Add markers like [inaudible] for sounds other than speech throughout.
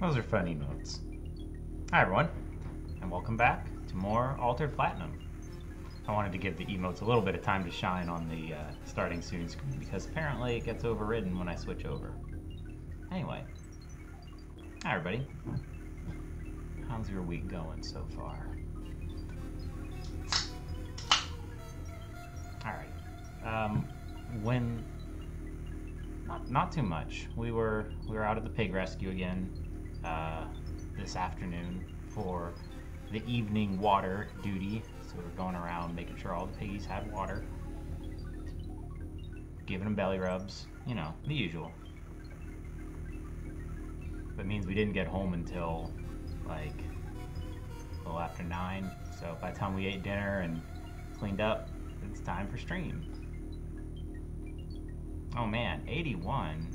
Those are funny emotes. Hi everyone, and welcome back to more Altered Platinum. I wanted to give the emotes a little bit of time to shine on the uh, starting soon screen because apparently it gets overridden when I switch over. Anyway, hi everybody. How's your week going so far? Alright. Um, when not, not too much. We were we were out at the pig rescue again uh, this afternoon for the evening water duty. So we are going around making sure all the piggies had water, giving them belly rubs, you know, the usual. That means we didn't get home until like a little after nine. So by the time we ate dinner and cleaned up, it's time for stream. Oh man, 81.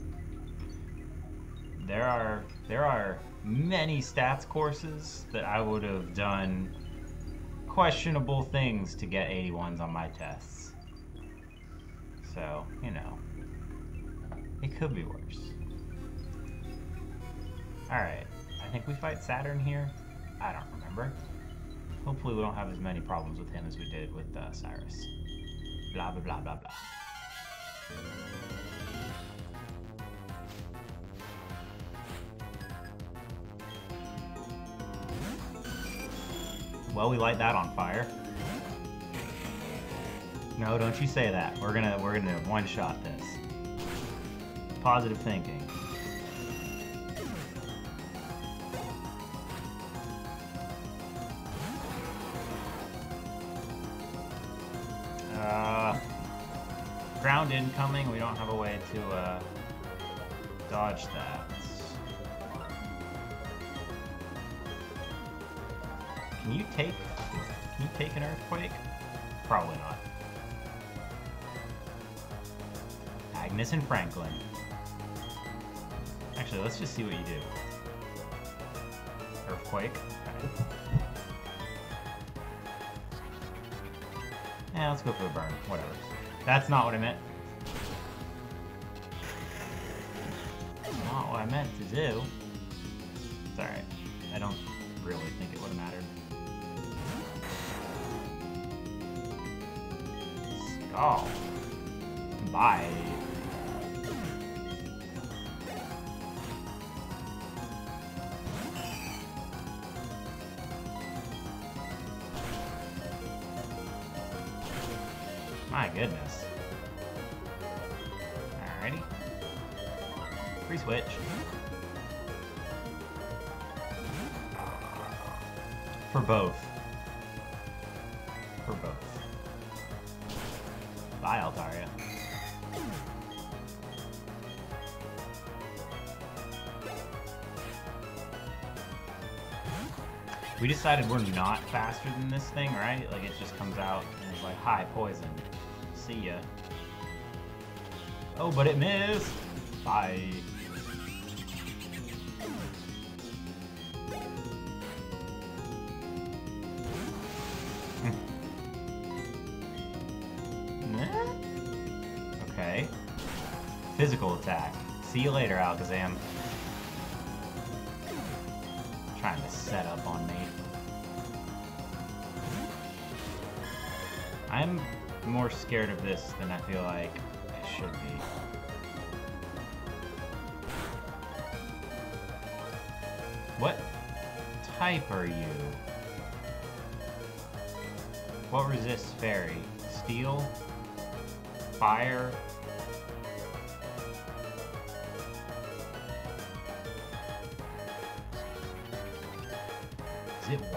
There are there are many stats courses that I would have done questionable things to get 81s on my tests. So, you know, it could be worse. Alright, I think we fight Saturn here. I don't remember. Hopefully we don't have as many problems with him as we did with uh, Cyrus. Blah, blah, blah, blah, blah. Well, we light that on fire. No, don't you say that. We're gonna we're gonna one shot this. Positive thinking. Uh, ground incoming. We don't have a way to uh, dodge that. Can you take... Can you take an earthquake? Probably not. Agnes and Franklin. Actually, let's just see what you do. Earthquake. Okay. Yeah, let's go for a burn. Whatever. That's not what I meant. Not what I meant to do. Both. For both. Bye, Altaria. We decided we're not faster than this thing, right? Like, it just comes out and it's like, hi, poison. See ya. Oh, but it missed! Bye. Physical attack. See you later, Alakazam. Trying to set up on me. I'm more scared of this than I feel like I should be. What type are you? What resists fairy? Steel? Fire?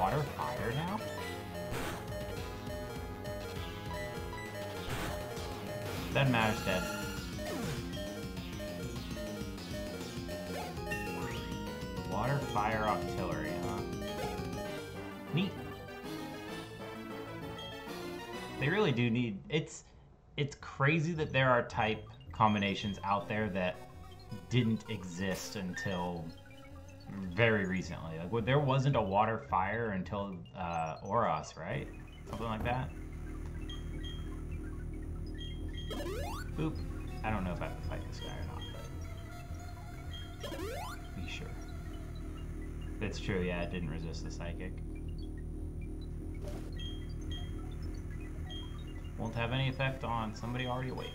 Water fire now? Doesn't matter, dead. Water fire artillery, huh? Neat. They really do need it's it's crazy that there are type combinations out there that didn't exist until very recently. Like, well, there wasn't a water fire until uh, ORAS, right? Something like that. Boop. I don't know if I have to fight this guy or not, but be sure. That's true, yeah, it didn't resist the psychic. Won't have any effect on somebody already awake.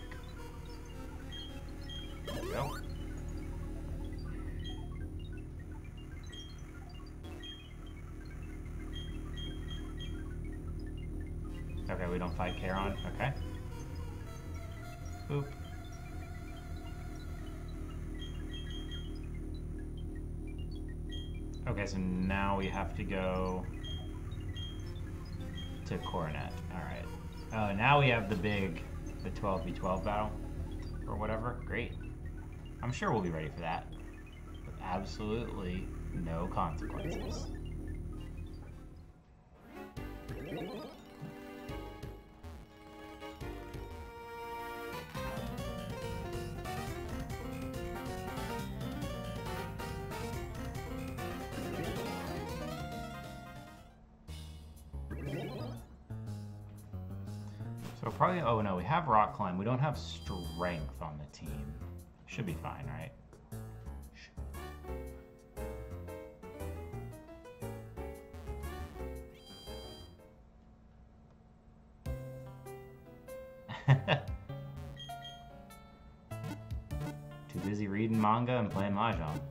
There we go. Okay, we don't fight Charon. Okay. Boop. Okay, so now we have to go to Coronet. Alright. Oh, uh, now we have the big, the 12v12 battle, or whatever. Great. I'm sure we'll be ready for that. With absolutely no consequences. Probably, oh no, we have rock climb. We don't have strength on the team. Should be fine, right? [laughs] Too busy reading manga and playing mahjong.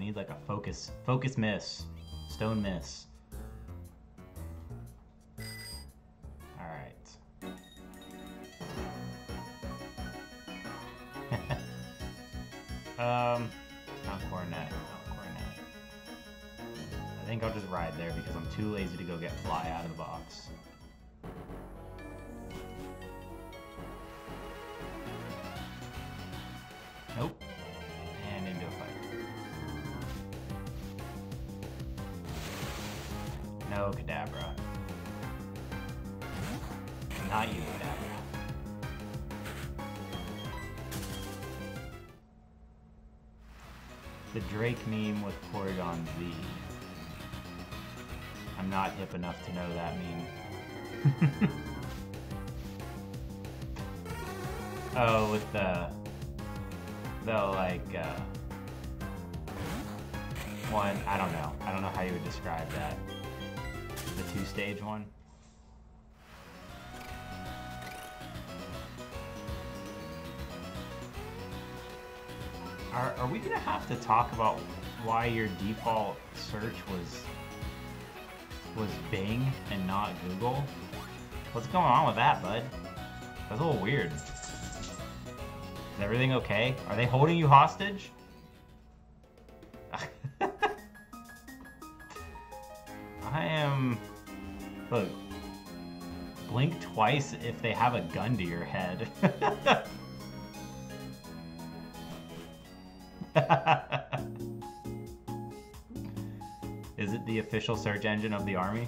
We need like a focus, focus miss, stone miss. All right. [laughs] um, not coronet, not coronet. I think I'll just ride there because I'm too lazy to go get fly out of the box. The Drake meme with Porygon Z. I'm not hip enough to know that meme. [laughs] oh, with the the like uh, one. I don't know. I don't know how you would describe that. The two-stage one. Are, are we gonna have to talk about why your default search was was Bing and not Google? What's going on with that, bud? That's a little weird. Is everything okay? Are they holding you hostage? [laughs] I am. Look. Blink twice if they have a gun to your head. [laughs] official search engine of the army?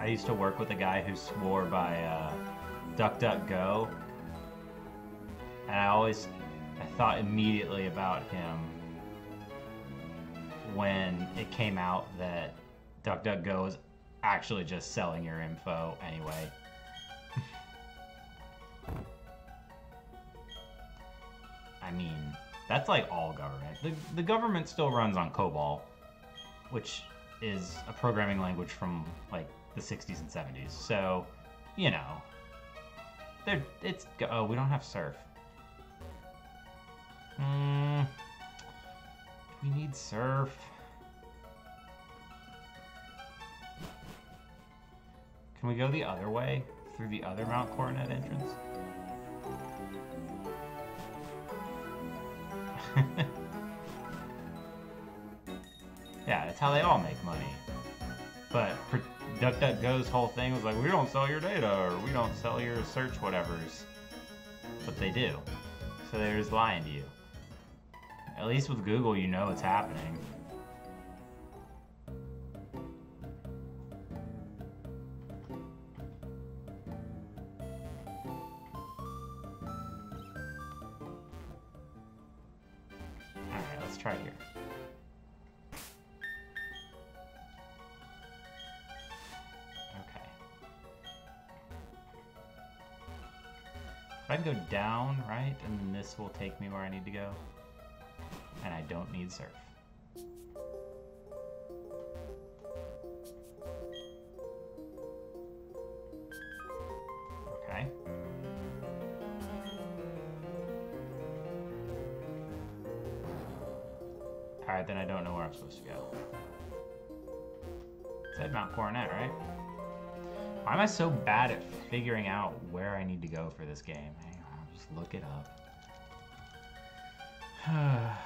I used to work with a guy who swore by uh, DuckDuckGo, and I always I thought immediately about him when it came out that DuckDuckGo was actually just selling your info anyway. [laughs] I mean, that's like all government. The, the government still runs on COBOL, which is a programming language from like the 60s and 70s. So, you know, there it's oh, we don't have surf. Hmm. We need surf. Can we go the other way through the other Mount Coronet entrance? [laughs] yeah, that's how they all make money. But DuckDuckGo's whole thing was like, we don't sell your data, or we don't sell your search whatevers. But they do. So they're just lying to you. At least with Google, you know it's happening. And then this will take me where I need to go. And I don't need surf. Okay. Alright, then I don't know where I'm supposed to go. Said Mount Coronet, right? Why am I so bad at figuring out where I need to go for this game? Eh? Just look it up. [sighs]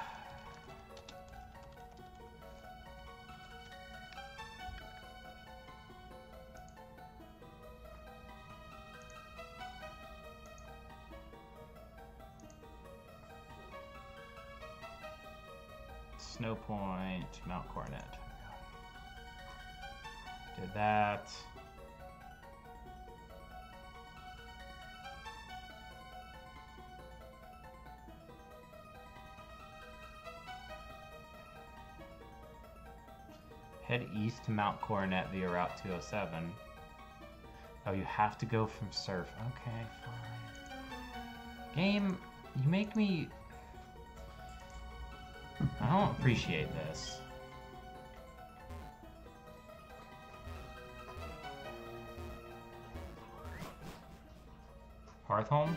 Snowpoint, Mount Coronet. Did that. Head east to Mount Coronet via Route 207. Oh, you have to go from Surf. Okay, fine. Game, you make me... I don't appreciate this. Hearthome?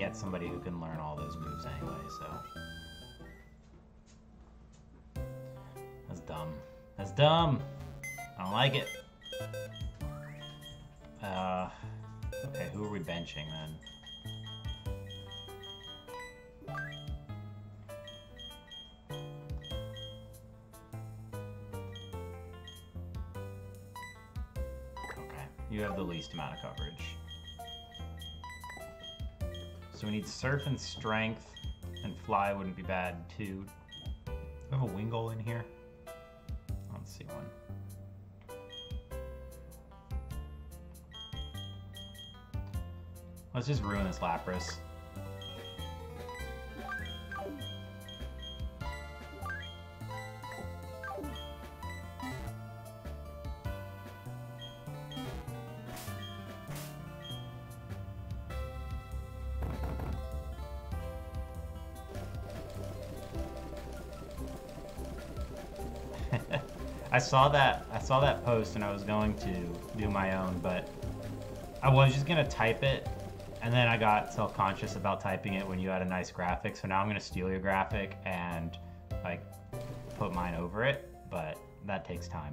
Get somebody who can learn all those moves anyway, so. That's dumb. That's dumb! I don't like it. Uh, okay, who are we benching then? Okay, you have the least amount of coverage. So we need surf and strength, and fly wouldn't be bad too. Do have a Wingull in here? Don't see one. Let's just ruin this Lapras. Saw that I saw that post and I was going to do my own, but I was just gonna type it and then I got self-conscious about typing it when you had a nice graphic, so now I'm gonna steal your graphic and like put mine over it, but that takes time.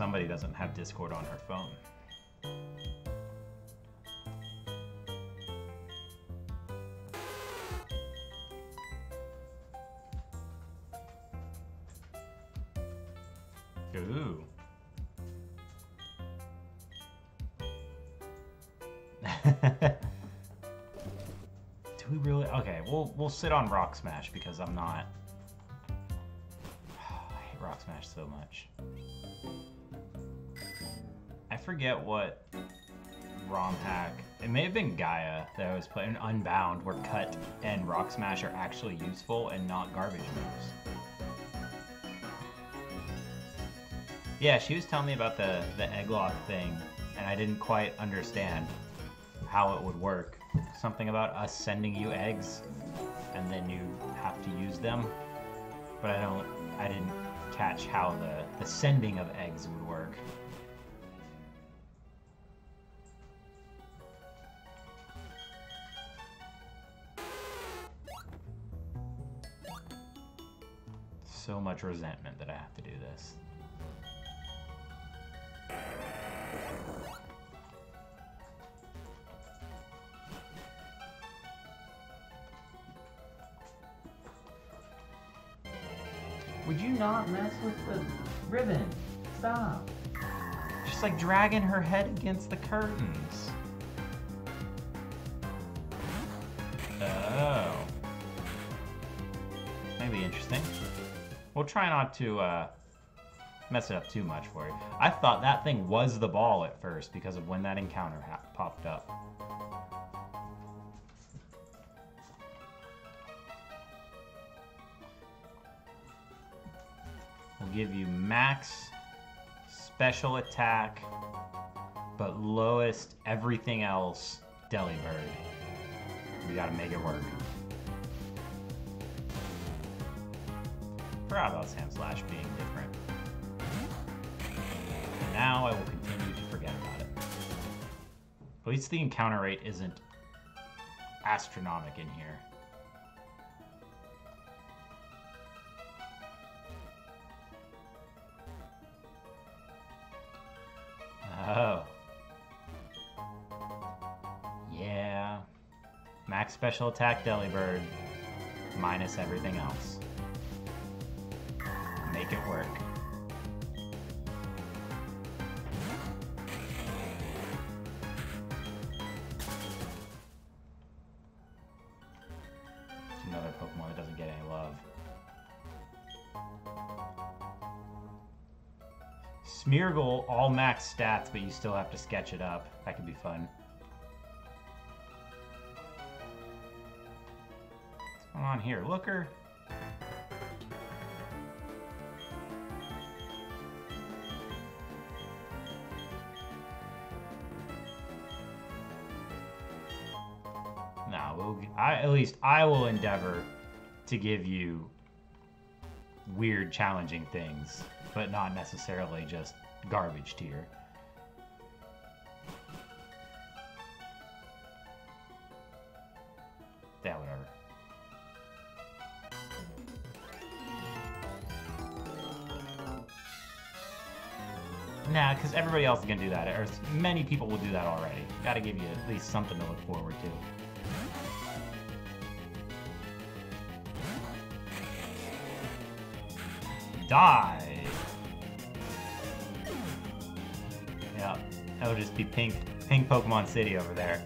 Somebody doesn't have Discord on her phone. Ooh. [laughs] Do we really? Okay, we'll we'll sit on Rock Smash because I'm not. [sighs] I hate Rock Smash so much. Forget what ROM hack. It may have been Gaia that I was playing Unbound, where Cut and Rock Smash are actually useful and not garbage moves. Yeah, she was telling me about the the Egglocke thing, and I didn't quite understand how it would work. Something about us sending you eggs, and then you have to use them. But I don't. I didn't catch how the the sending of eggs would much resentment that I have to do this. Would you not mess with the ribbon? Stop. Just like dragging her head against the curtains. We'll try not to uh, mess it up too much for you. I thought that thing was the ball at first because of when that encounter popped up. We'll give you max special attack, but lowest everything else Delibird. We gotta make it work. Forgot about Sandslash being different. And now I will continue to forget about it. At least the encounter rate isn't astronomic in here. Oh. Yeah. Max special attack Delibird, minus everything else. Make it work. another Pokemon that doesn't get any love. Smeargle, all max stats, but you still have to sketch it up. That could be fun. What's going on here? Looker? At least I will endeavor to give you weird, challenging things but not necessarily just garbage tier. Yeah, whatever. Nah, because everybody else is going to do that, or many people will do that already. Gotta give you at least something to look forward to. Die! That'll just be pink, pink Pokemon City over there.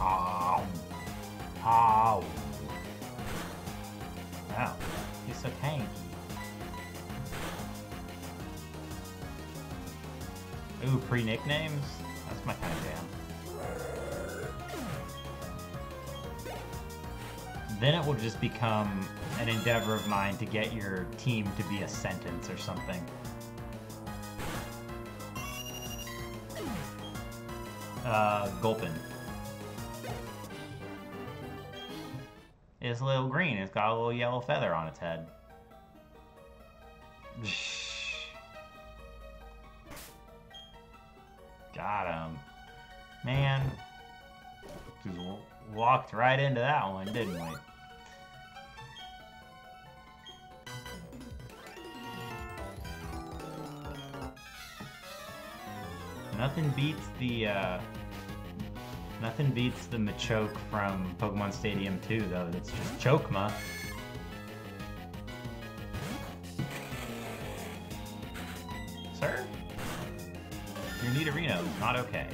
Ow. Ow. Wow, he's so tanky. Ooh, pre-nicknames? Just become an endeavor of mine to get your team to be a sentence or something. Uh, Gulpin. It's a little green. It's got a little yellow feather on its head. Got him. Man. Just walked right into that one, didn't we? Nothing beats the, uh, Nothing beats the Machoke from Pokemon Stadium 2, though. That's just Chokma. Sir? Your Nidorino is not okay.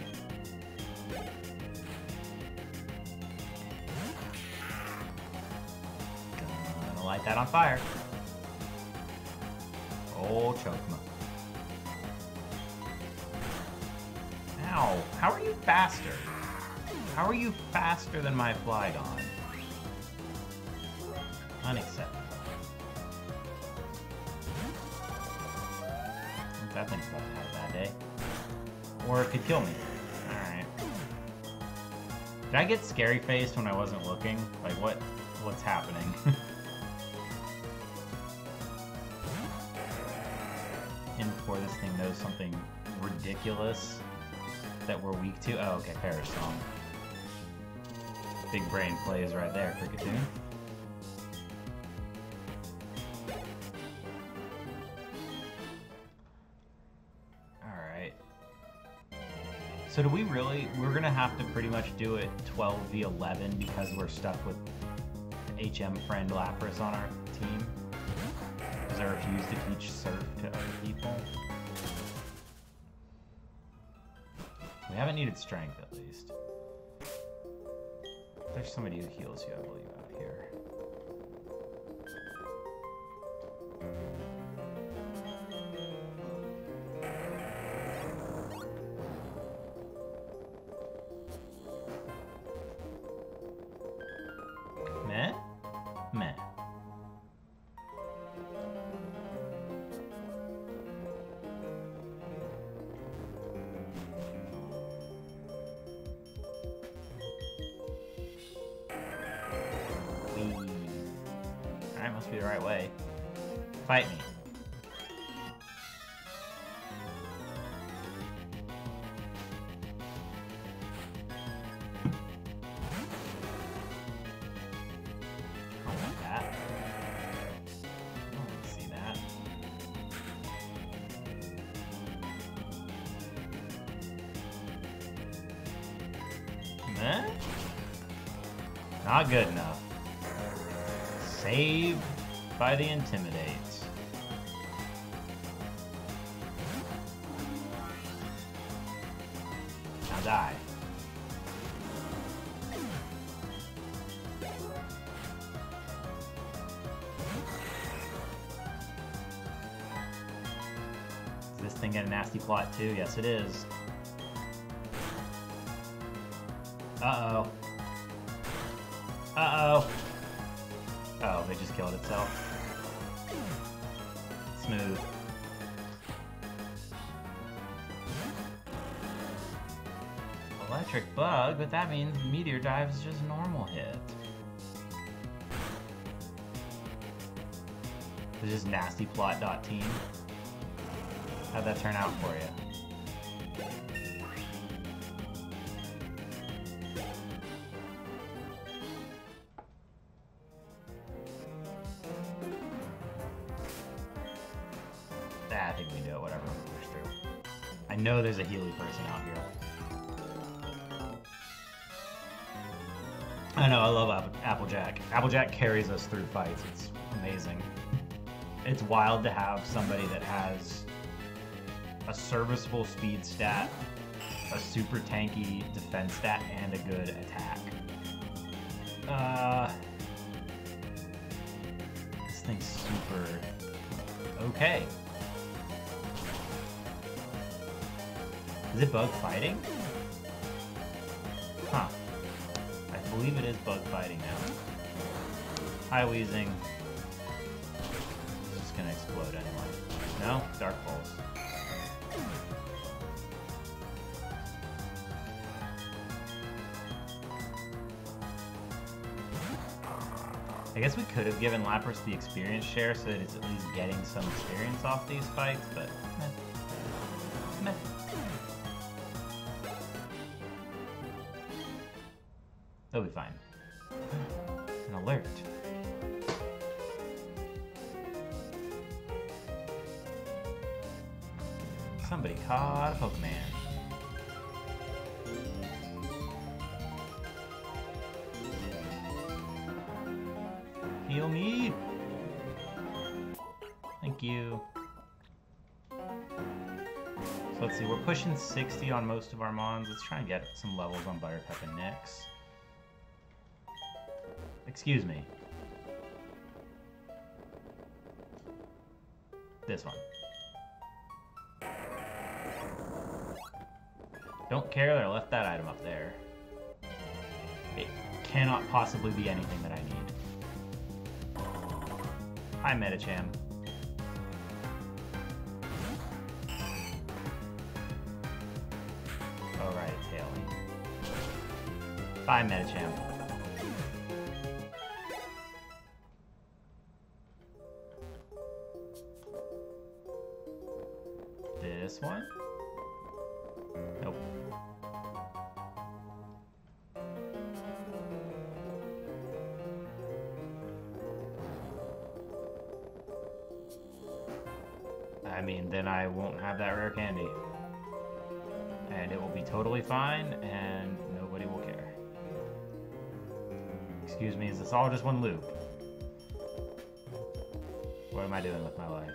Gonna light that on fire. Oh, Chokma. How are you faster? How are you faster than my Flygon? Unacceptable. That thing's about to have a bad day. Or it could kill me. Alright. Did I get scary faced when I wasn't looking? Like what what's happening? [laughs] and before this thing knows something ridiculous that we're weak to. Oh, okay, Perish Song. Big brain plays right there, Kricketune. Alright. So do we really... We're gonna have to pretty much do it 12 v 11 because we're stuck with HM friend Lapras on our team. Because I refuse to teach surf to other people. We haven't needed strength, at least. There's somebody who heals you, I believe, too? Yes, it is. Uh-oh. Uh-oh. Oh, they just killed itself. Smooth. Electric bug, but that means meteor dive is just normal hit. This is nasty plot dot team. How'd that turn out for you? I know, I love Apple- Applejack. Applejack carries us through fights, it's amazing. It's wild to have somebody that has a serviceable speed stat, a super tanky defense stat, and a good attack. Uh, this thing's super okay. Is it bug fighting? Believe it is bug fighting now. Hi, Wheezing. It's gonna explode anyway. No? Dark Pulse. I guess we could have given Lapras the experience share so that it's at least getting some experience off these fights, but 50 on most of our mons. Let's try and get some levels on Buttercup and Nix. Excuse me. This one. Don't care that I left that item up there. It cannot possibly be anything that I need. Hi, Medicham. Bye, Medicham. This all just one loop? What am I doing with my life?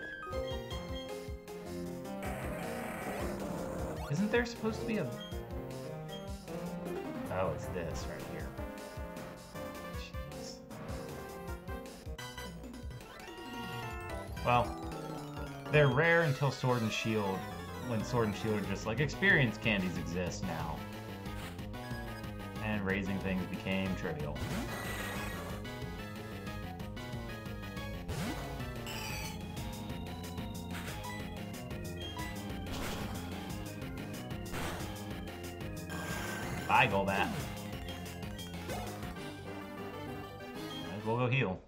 Isn't there supposed to be a... Oh, it's this right here. Jeez. Well, they're rare until Sword and Shield, when Sword and Shield are just like, experience candies exist now. And raising things became trivial. Bye, Golbat. Might as well go heal.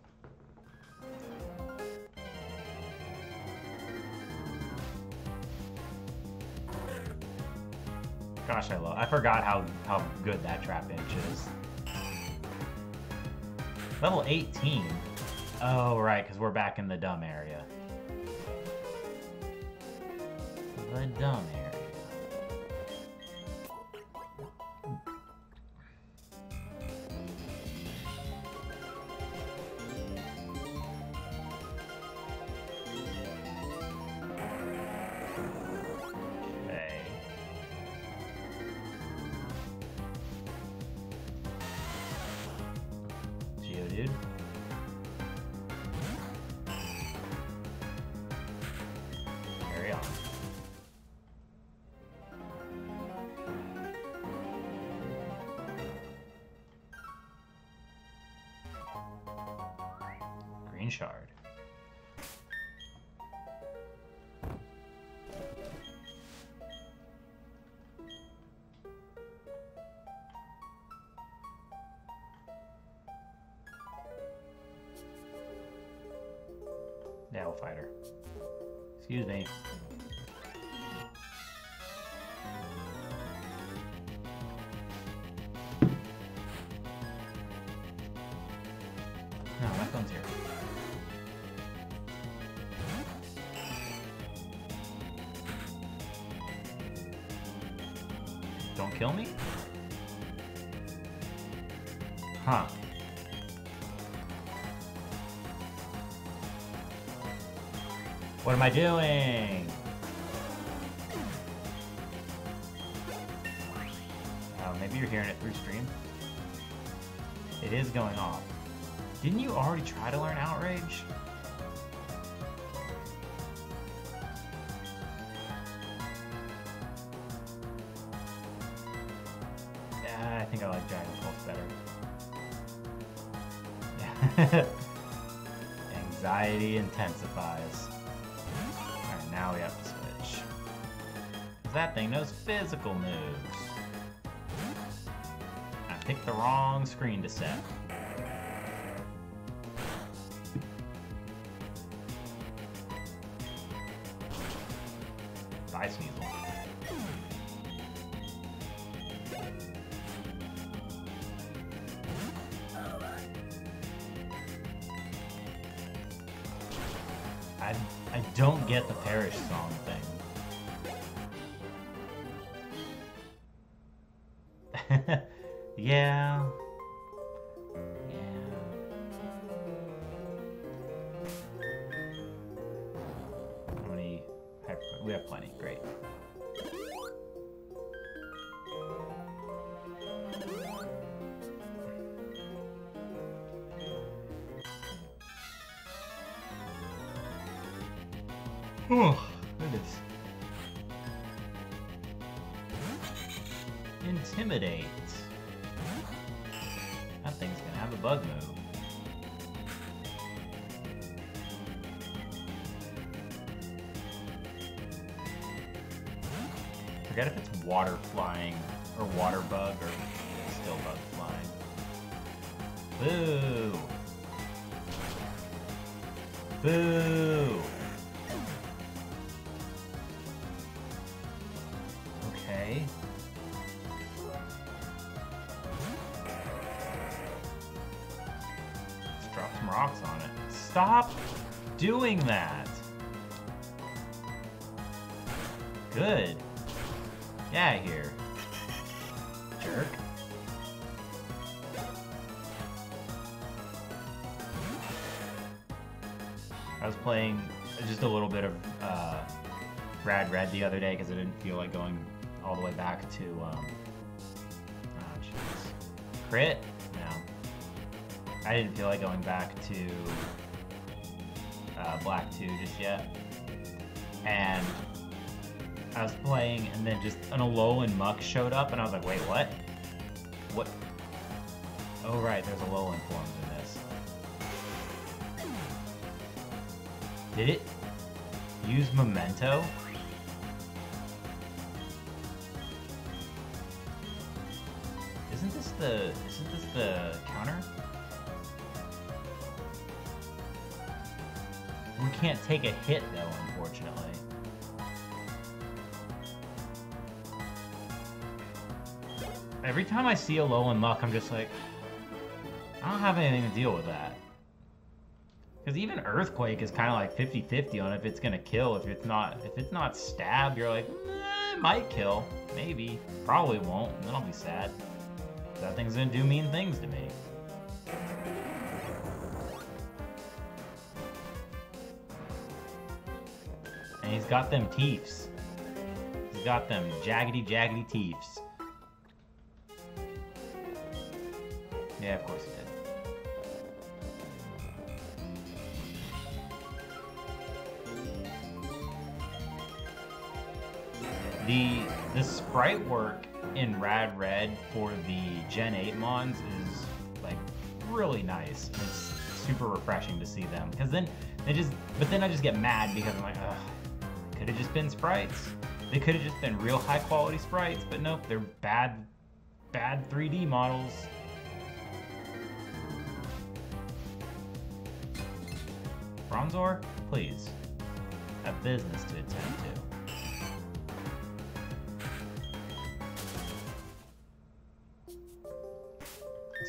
Gosh, I love. I forgot how how good that Trapinch is. Level 18. Oh right, because we're back in the dumb area. The dumb area. Shard. Nail fighter. Excuse me. Don't kill me? Huh. What am I doing? Oh, maybe you're hearing it through stream. It is going off. Didn't you already try to learn Outrage? [laughs] Anxiety intensifies. Alright, now we have to switch. That thing knows physical moves. I picked the wrong screen to set. doing that. Good. Yeah, here. Jerk. I was playing just a little bit of uh, Rad Red the other day because I didn't feel like going all the way back to. Um... Oh, jeez. Crit? No. I didn't feel like going back to uh, Black 2 just yet. And I was playing, and then just an Alolan Muk showed up, and I was like, wait, what? What? Oh, right, there's Alolan forms in this. Did it use Memento? Isn't this the, isn't this the counter? We can't take a hit though, unfortunately. Every time I see Alolan Muk, I'm just like, I don't have anything to deal with that. Because even Earthquake is kind of like 50-50 on if it's gonna kill. If it's not, if it's not stabbed, you're like, eh, it might kill, maybe, probably won't. Then I'll be sad. That thing's gonna do mean things to me. He's got them teeths. He's got them jaggedy, jaggedy teeths. Yeah, of course he did. The the sprite work in Rad Red for the Gen 8 Mons is like really nice. It's super refreshing to see them. Because then they just but then I just get mad because I'm like, could have just been sprites. They could have just been real high quality sprites, but nope, they're bad bad 3D models. Bronzor, please. Have business to attend to.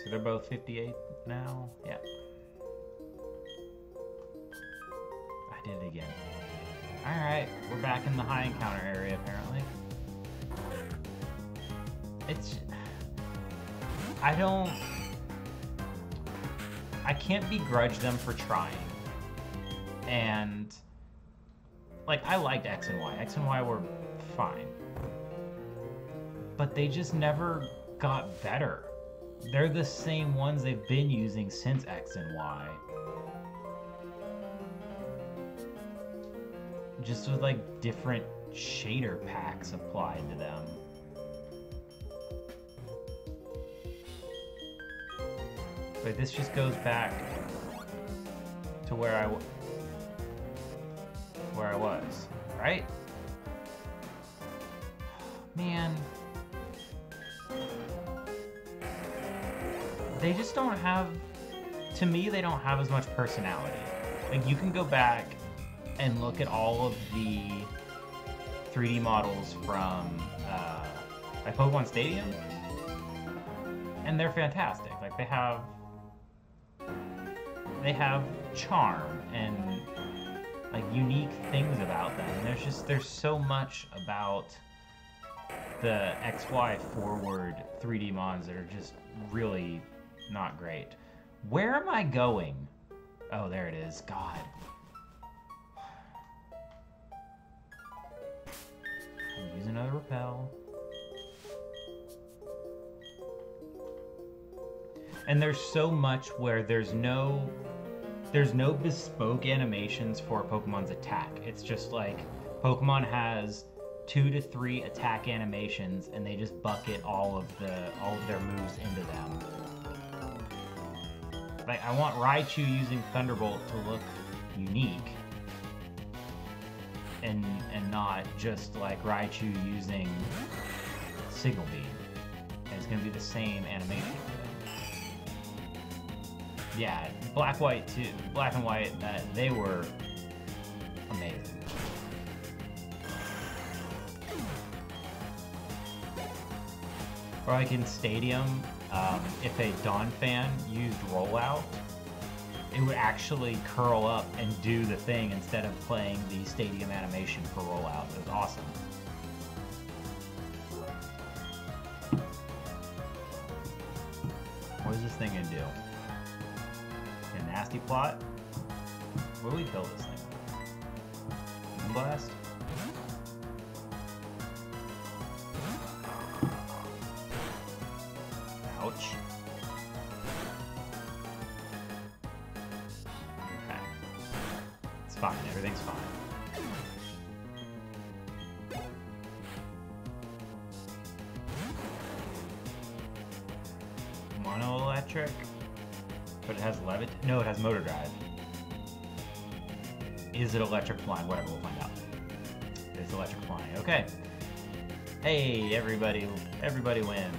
So they're both 58 now? Yeah. I did it again. Alright, we're back in the high encounter area apparently. It's... I don't... I can't begrudge them for trying. And... Like, I liked X and Y. X and Y were fine. But they just never got better. They're the same ones they've been using since X and Y. Just with like different shader packs applied to them. But this just goes back to where I where I was, right? [sighs] Man. they just don't have to me they don't have as much personality like you can go back and look at all of the 3d models from uh, like pokemon stadium and they're fantastic like they have they have charm and like unique things about them and there's just there's so much about the xy forward 3d mods that are just really not great. Where am I going? Oh, there it is. God. Use another repel. And there's so much where there's no there's no bespoke animations for Pokemon's attack. It's just like Pokemon has two to three attack animations and they just bucket all of the all of their moves into them. Like, I want Raichu using Thunderbolt to look unique. And, and not just like Raichu using Signal Beam. And it's gonna be the same animation Yeah, Black White too. Black and White, that they were amazing. Or like in Stadium, um, if a Donphan used rollout, it would actually curl up and do the thing instead of playing the stadium animation for rollout. It was awesome. What is this thing gonna do? A nasty plot? What do we kill this thing? Blast? Electric flying? Whatever, we'll find out. It's electric flying. Okay. Hey, everybody! Everybody wins.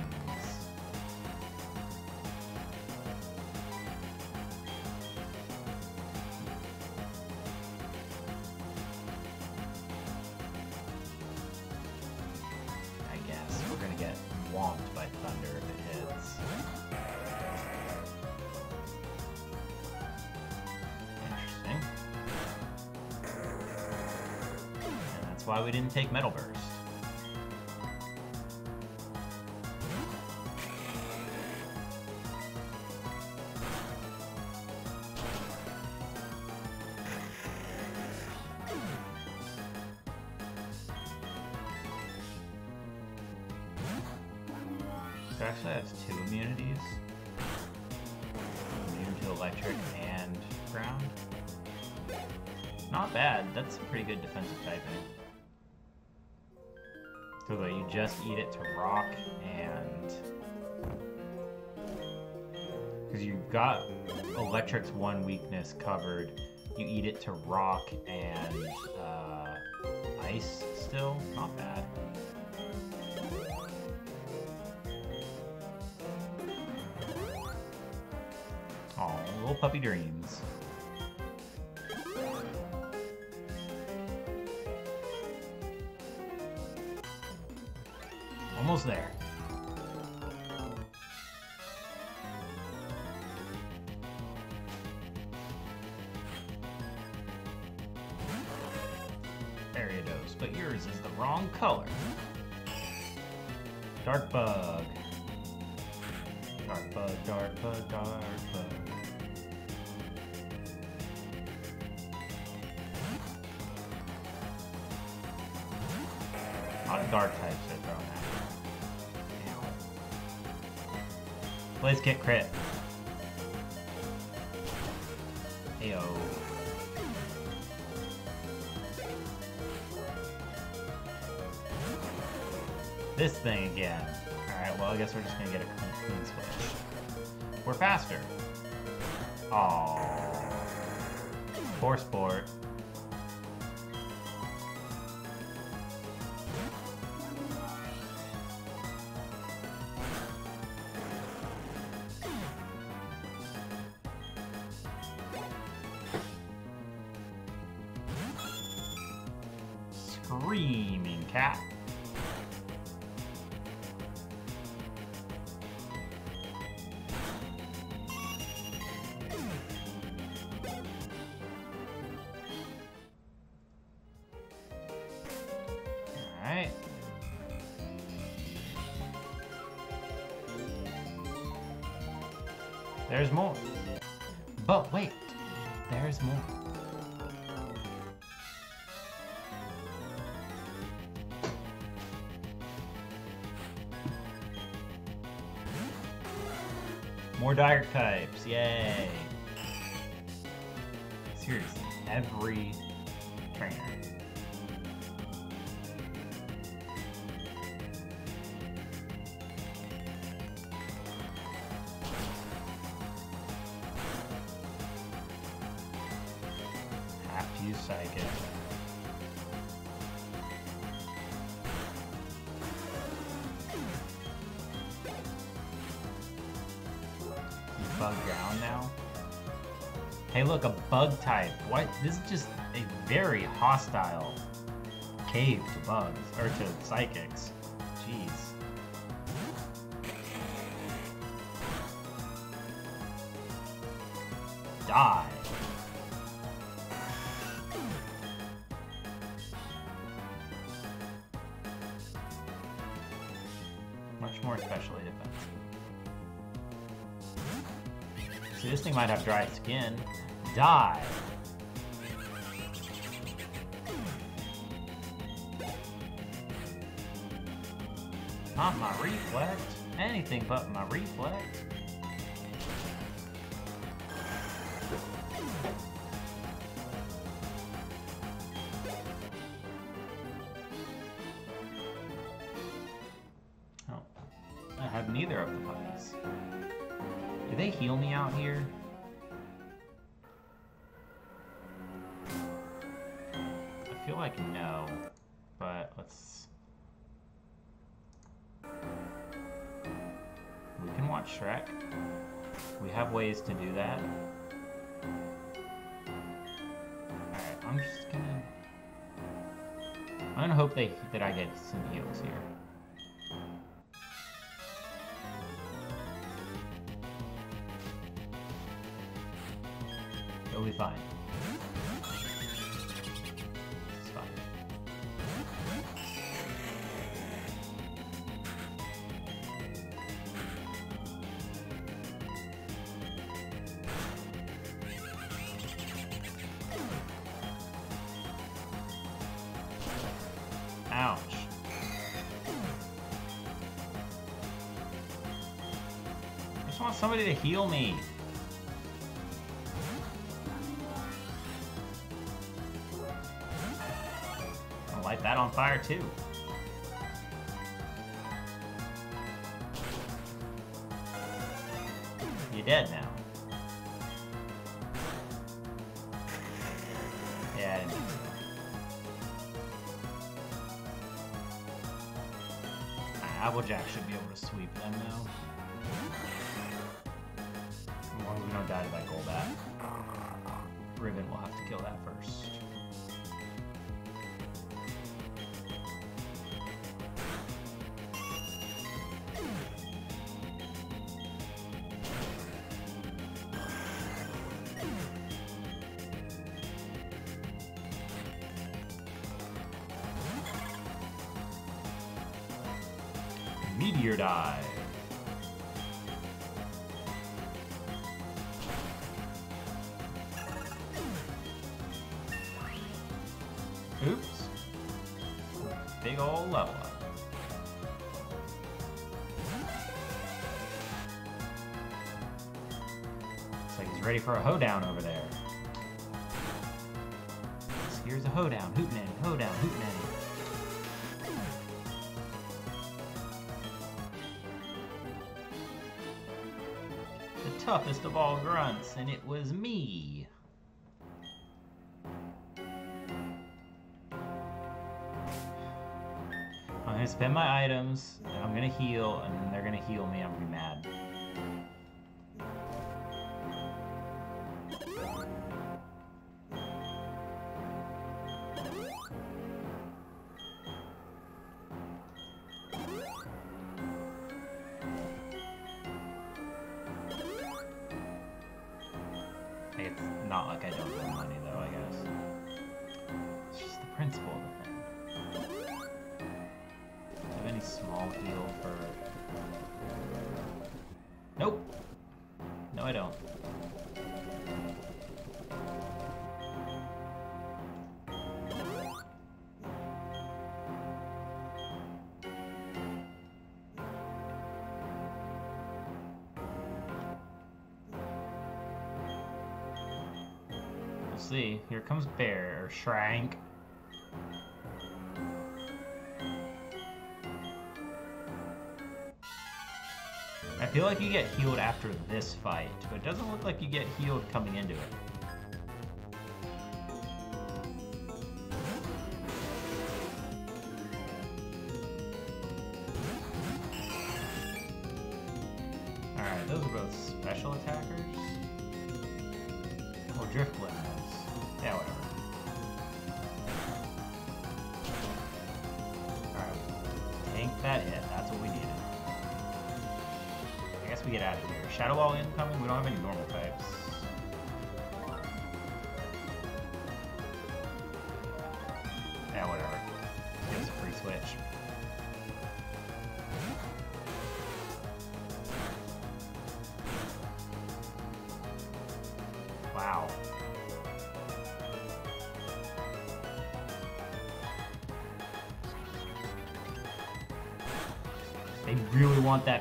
Got electric's one weakness covered. You eat it to rock and uh, ice still. Not bad. Aw, little puppy dreams. This thing again. Alright, well I guess we're just gonna get a clean clean switch. We're faster. Oh. Poor sport. Bug now. Hey, look, a bug type. What? This is just a very hostile cave to bugs or to psychics. again. Die. Not my reflect. Anything but my reflect. Shrek. We have ways to do that. Alright, I'm just gonna... I'm gonna hope they, that I get some heals here. Heal me. I'll light that on fire too. You're dead now. Yeah, Applejack should be able to sweep them now. Meteor Dive. Oops. Big ol' level up. Looks like he's ready for a hoedown over there. Toughest of all grunts, and it was me. I'm gonna spend my items, I'm gonna heal, and they're gonna heal me, I'm gonna It's I don't have money, though, I guess. It's just the principle of the thing. Do you have any small heal for... Nope! No, I don't. See. Here comes Bear, or Shrank. I feel like you get healed after this fight, but it doesn't look like you get healed coming into it.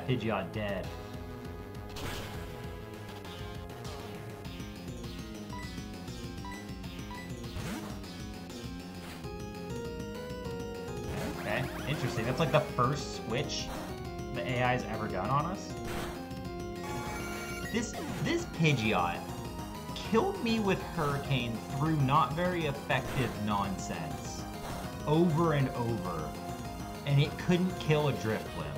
Pidgeot dead. Okay, interesting. That's like the first switch the AI's ever done on us. This this Pidgeot killed me with Hurricane through not very effective nonsense over and over, and it couldn't kill a Drifblim.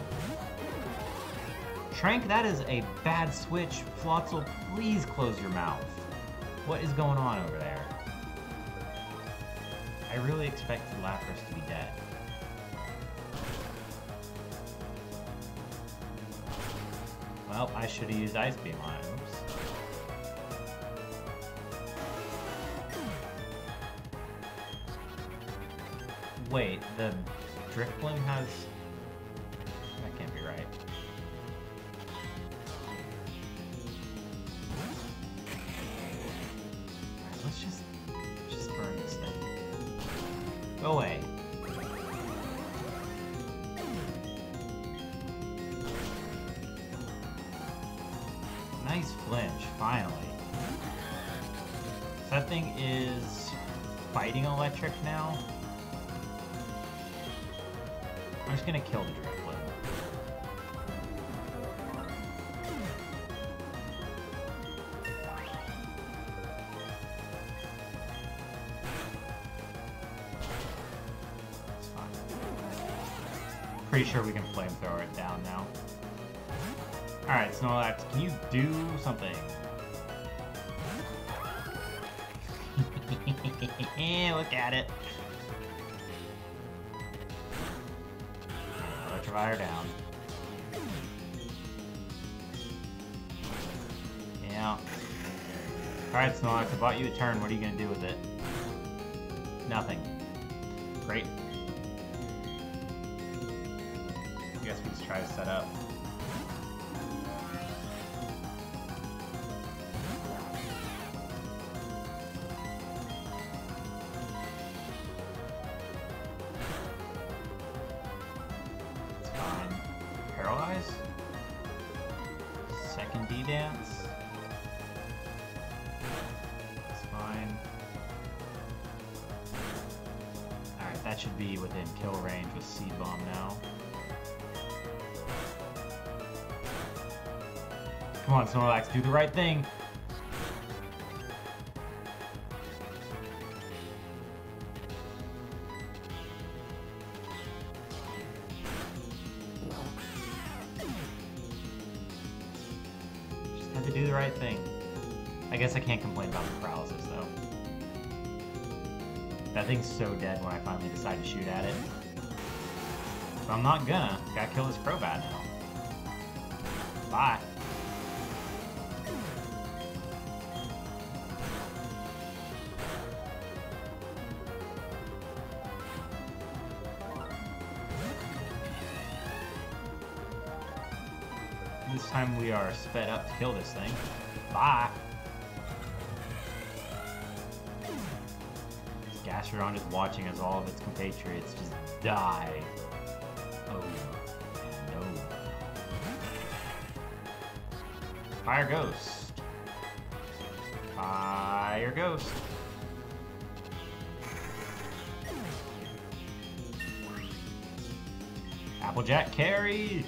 Trank, that is a bad switch. Floatzel, please close your mouth. What is going on over there? I really expected Lapras to be dead. Well, I should have used Ice Beam on. Wait, the Drifblim has... at it. Electivire down. Yeah. Alright, Snorlax, I bought you a turn. What are you gonna do with it? Nothing. Snorlax, do the right thing! Just had to do the right thing. I guess I can't complain about the paralysis, though. That thing's so dead when I finally decide to shoot at it. But I'm not gonna. Gotta kill this Crobat kill this thing. Bye. Gastrodon is watching as all of its compatriots just die. Oh, no. Fire Ghost. Fire Ghost. Applejack carry.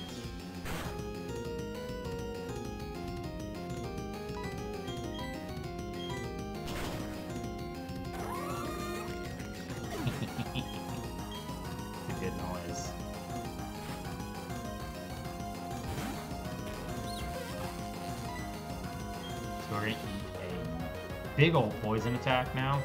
Big old poison attack now.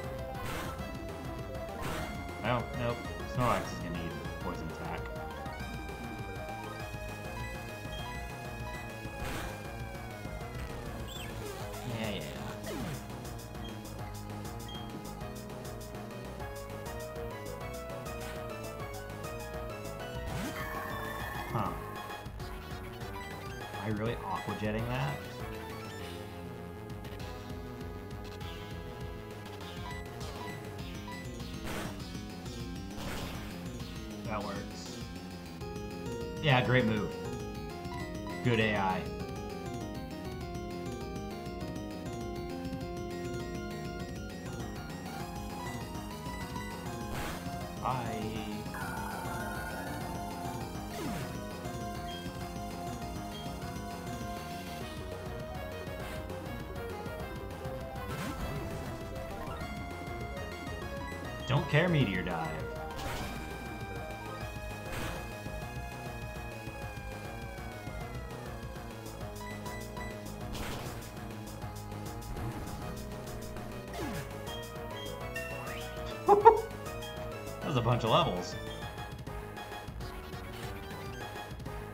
Care meteor dive. [laughs] that was a bunch of levels.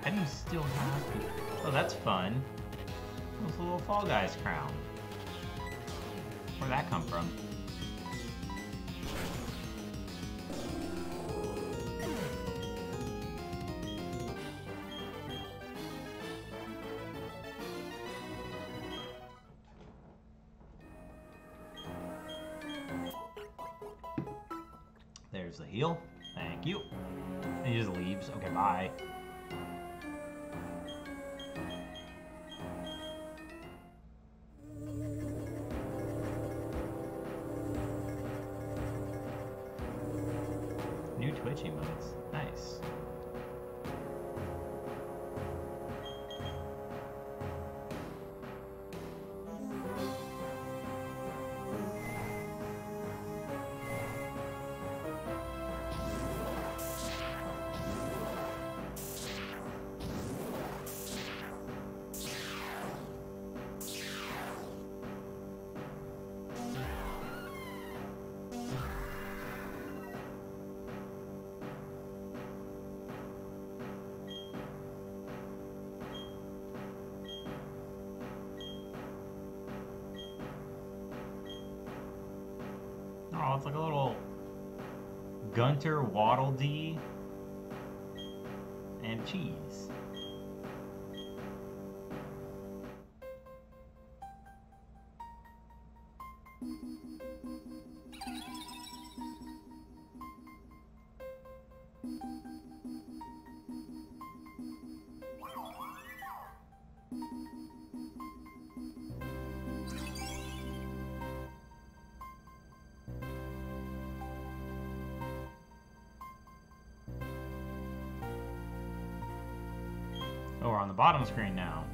How do you still have... Oh, that's fun. A little Fall Guys crown. Just leaves. Okay, bye. New Twitch emotes. Oh, it's like a little Gunter Waddle Dee and cheese. Bottom screen now.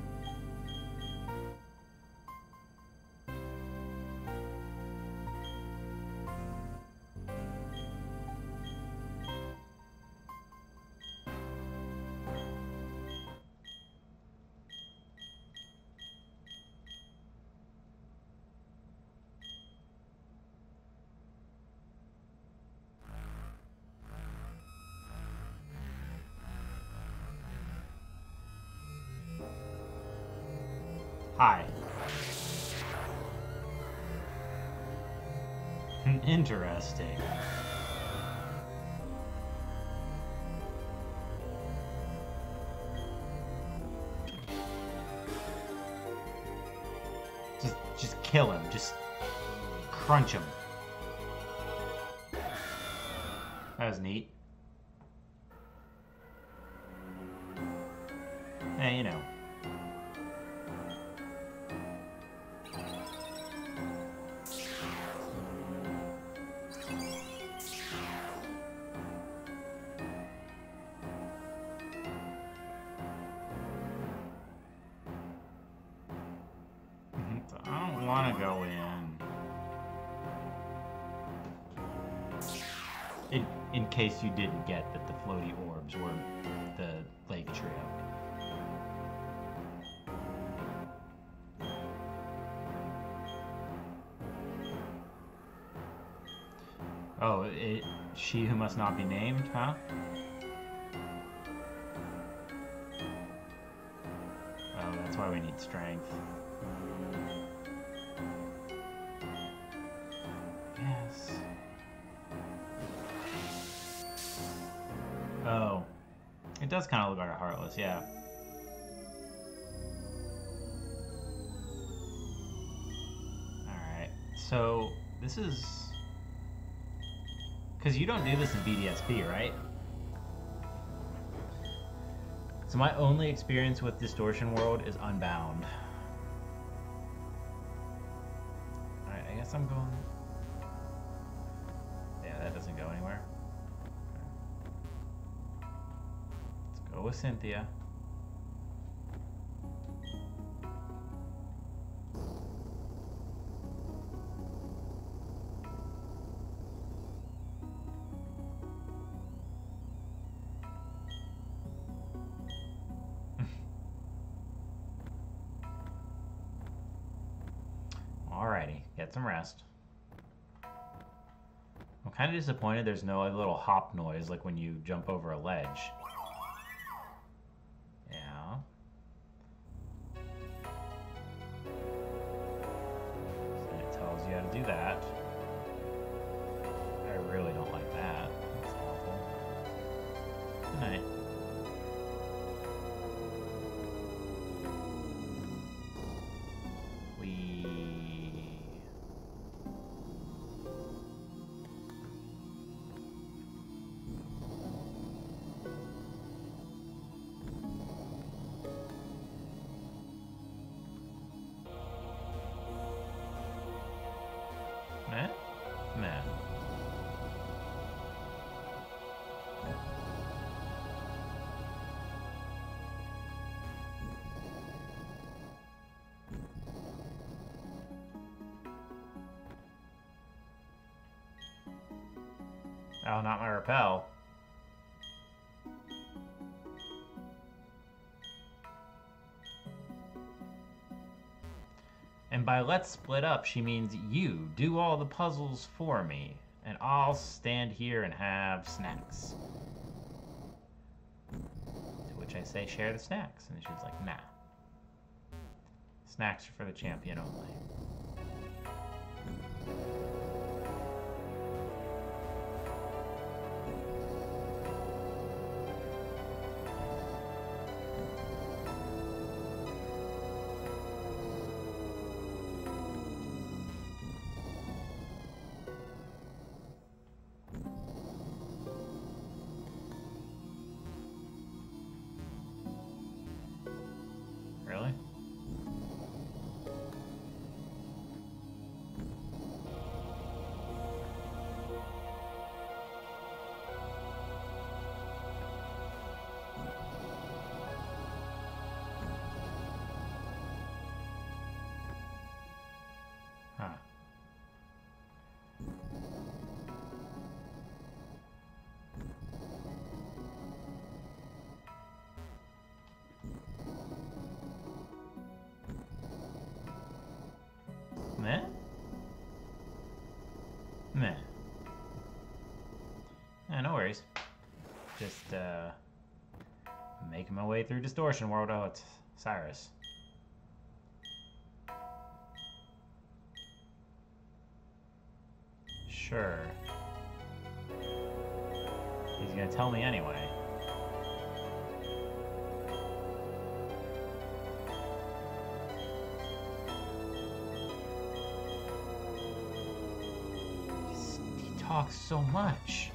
Hi. Interesting. Just, just kill him. Just crunch him. Case you didn't get that the floaty orbs were the lake trio. Oh, it, she who must not be named, huh? Oh, that's why we need strength. It does kind of look like a Heartless, yeah. Alright, so this is... Because you don't do this in BDSP, right? So my only experience with Distortion World is Unbound. Cynthia. [laughs] Alrighty, get some rest. I'm kind of disappointed there's no little hop noise like when you jump over a ledge. Repel. And by let's split up, she means you do all the puzzles for me, and I'll stand here and have snacks. To which I say, share the snacks. And she's like, nah. Snacks are for the champion only. Way through Distortion World. Oh, it's Cyrus. Sure. He's gonna tell me anyway. He talks so much.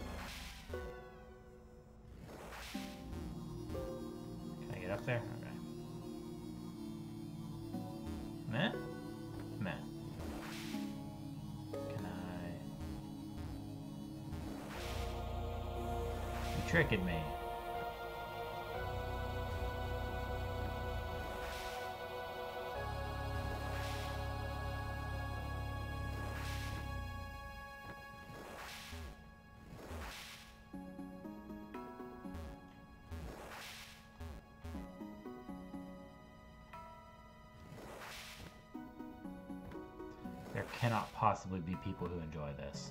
Cannot possibly be people who enjoy this.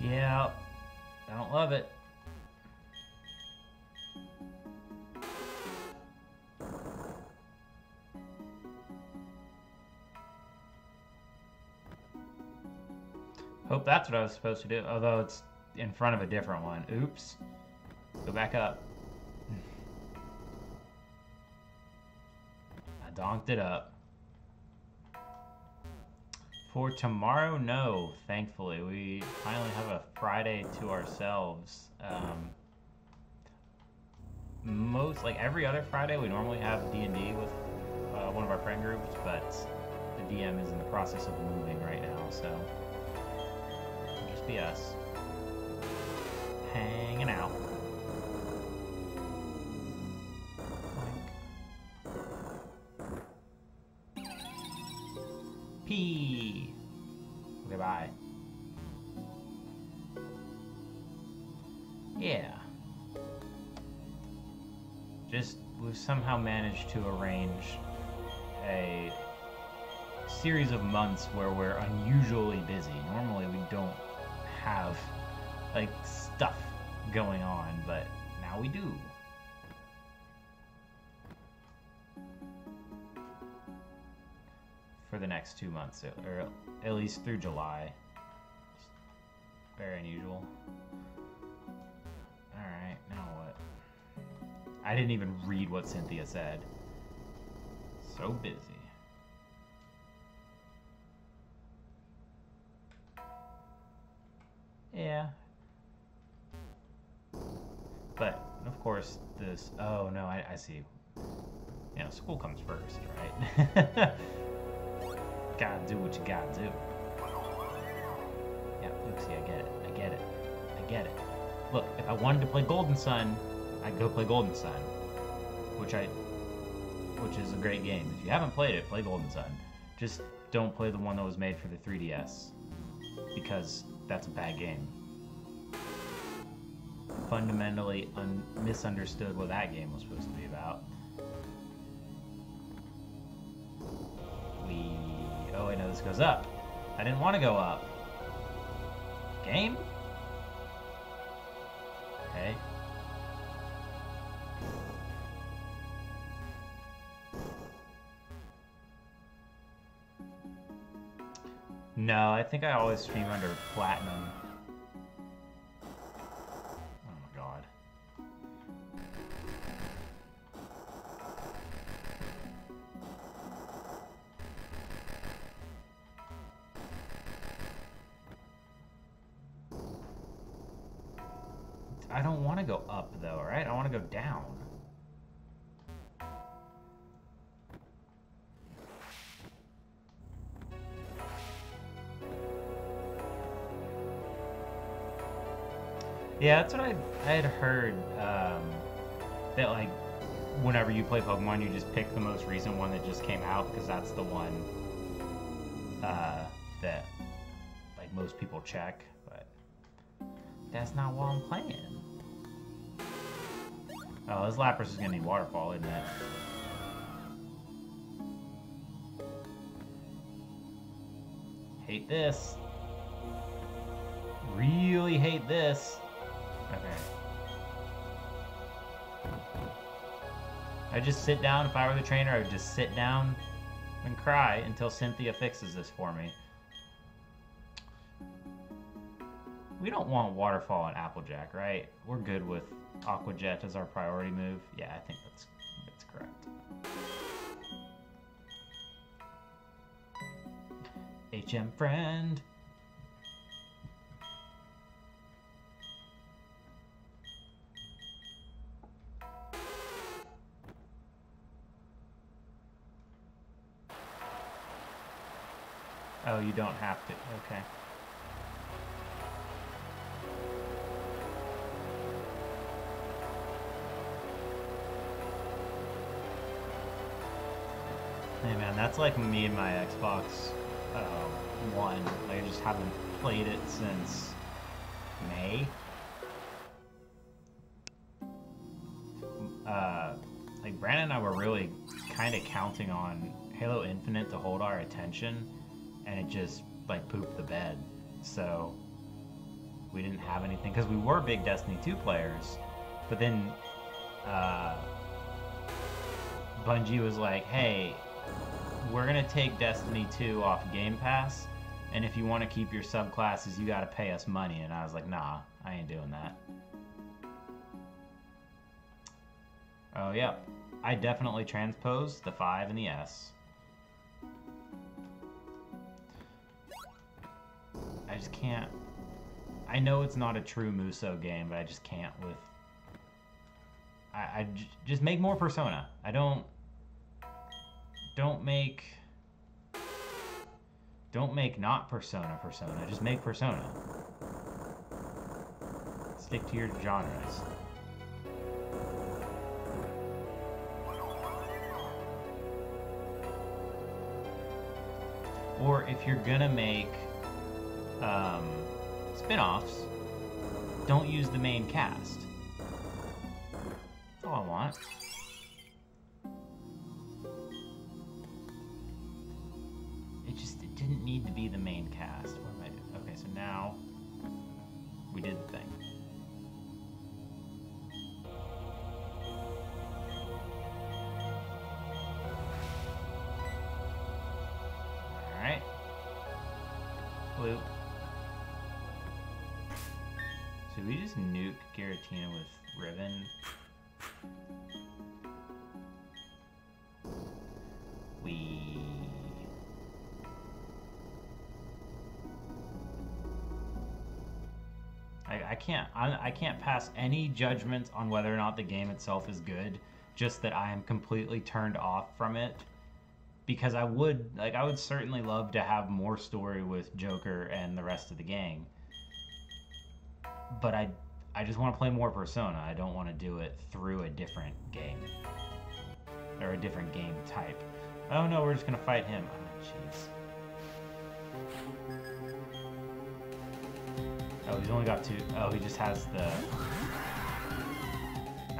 Yeah, I don't love it. Hope that's what I was supposed to do, although it's in front of a different one. Oops. Go back up. [laughs] I donked it up. For tomorrow, no, thankfully. We finally have a Friday to ourselves. Um, most, like every other Friday, we normally have D&D with uh, one of our friend groups, but the DM is in the process of moving right now, so just be us hanging out. P. Bye. Yeah. Just, we've somehow managed to arrange a series of months where we're unusually busy. Normally we don't have, like, stuff going on, but now we do. Next two months, or at least through July. Very unusual. Alright, now what? I didn't even read what Cynthia said. So busy. Yeah. But, of course, this... Oh, no, I, I see. You know, school comes first, right? [laughs] gotta do what you gotta do. Yeah, Oopsie, I get it. I get it. I get it. Look, if I wanted to play Golden Sun, I'd go play Golden Sun. Which I which is a great game. If you haven't played it, play Golden Sun. Just don't play the one that was made for the 3DS. Because that's a bad game. Fundamentally misunderstood what that game was supposed to be this goes up. I didn't want to go up. Game? Okay. No, I think I always stream under Platinum. That's what I, I had heard, um, that like, whenever you play Pokemon, you just pick the most recent one that just came out, because that's the one, uh, that, like, most people check, but that's not what I'm playing. Oh, this Lapras is gonna need Waterfall, isn't it? Hate this. Really hate this. Okay. I just sit down, if I were the trainer, I would just sit down and cry until Cynthia fixes this for me. We don't want Waterfall and Applejack, right? We're good with Aqua Jet as our priority move. Yeah, I think that's that's correct. HM friend. You don't have to. Okay. Hey man, that's like me and my Xbox uh, 1. Like, I just haven't played it since May. Uh, like, Brandon and I were really kind of counting on Halo Infinite to hold our attention, and it just, like, pooped the bed. So, we didn't have anything, because we were big Destiny 2 players, but then, uh, Bungie was like, hey, we're gonna take Destiny 2 off Game Pass, and if you want to keep your subclasses, you gotta pay us money. And I was like, nah, I ain't doing that. Oh, yeah. I definitely transposed the 5 and the S. I just can't... I know it's not a true Muso game, but I just can't with... I, just make more Persona. I don't... Don't make... Don't make not Persona Persona. Just make Persona. Stick to your genres. Or if you're gonna make um, spin-offs, don't use the main cast. That's all I want. It just it didn't need to be the main cast. What am I doing? Okay, so now we did the thing. Just nuke Giratina with Riven? We... I, I can't I, I can't pass any judgment on whether or not the game itself is good. Just that I am completely turned off from it because I would like I would certainly love to have more story with Joker and the rest of the gang. But I I just want to play more Persona. I don't want to do it through a different game or a different game type. Oh no, we're just gonna fight him. Oh jeez. Oh, he's only got two. Oh, he just has the.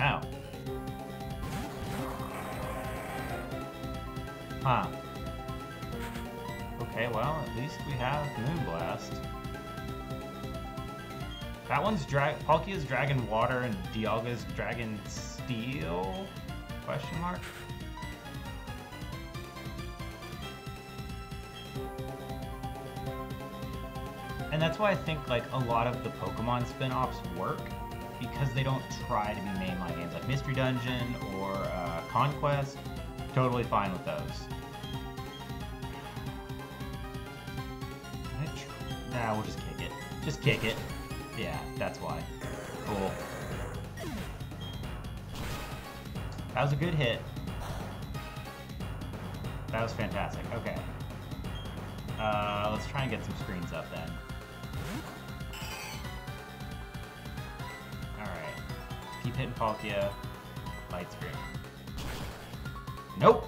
Ow. Huh. Okay, well, at least we have Moonblast. That one's drag. Palkia's Dragon Water and Dialga's Dragon Steel? Question mark. And that's why I think like a lot of the Pokemon spin-offs work because they don't try to be mainline games like Mystery Dungeon or uh, Conquest. Totally fine with those. Nah, we'll just kick it. Just kick it. Yeah, that's why. Cool. That was a good hit. That was fantastic. Okay. Uh, let's try and get some screens up then. Alright. Keep hitting Palkia. Light screen. Nope!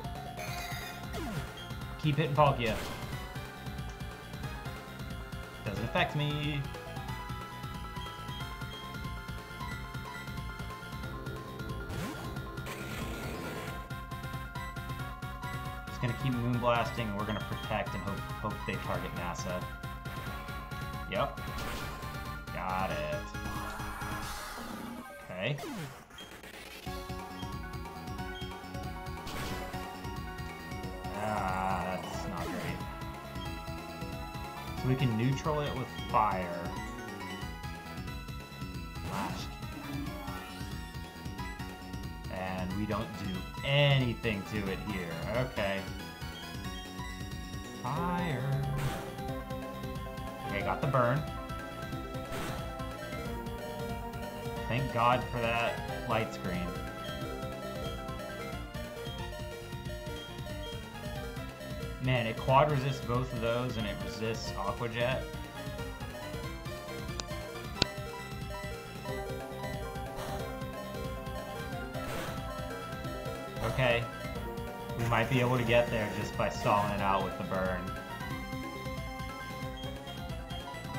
Keep hitting Palkia. Doesn't affect me. Keep moonblasting and we're gonna protect and hope hope they target NASA. Yep. Got it. Okay. Ah, that's not great. So we can neutral it with fire. And we don't do anything to it here. Okay. Burn. Thank God for that light screen. Man, it quad resists both of those and it resists Aqua Jet. Okay. We might be able to get there just by stalling it out with the burn.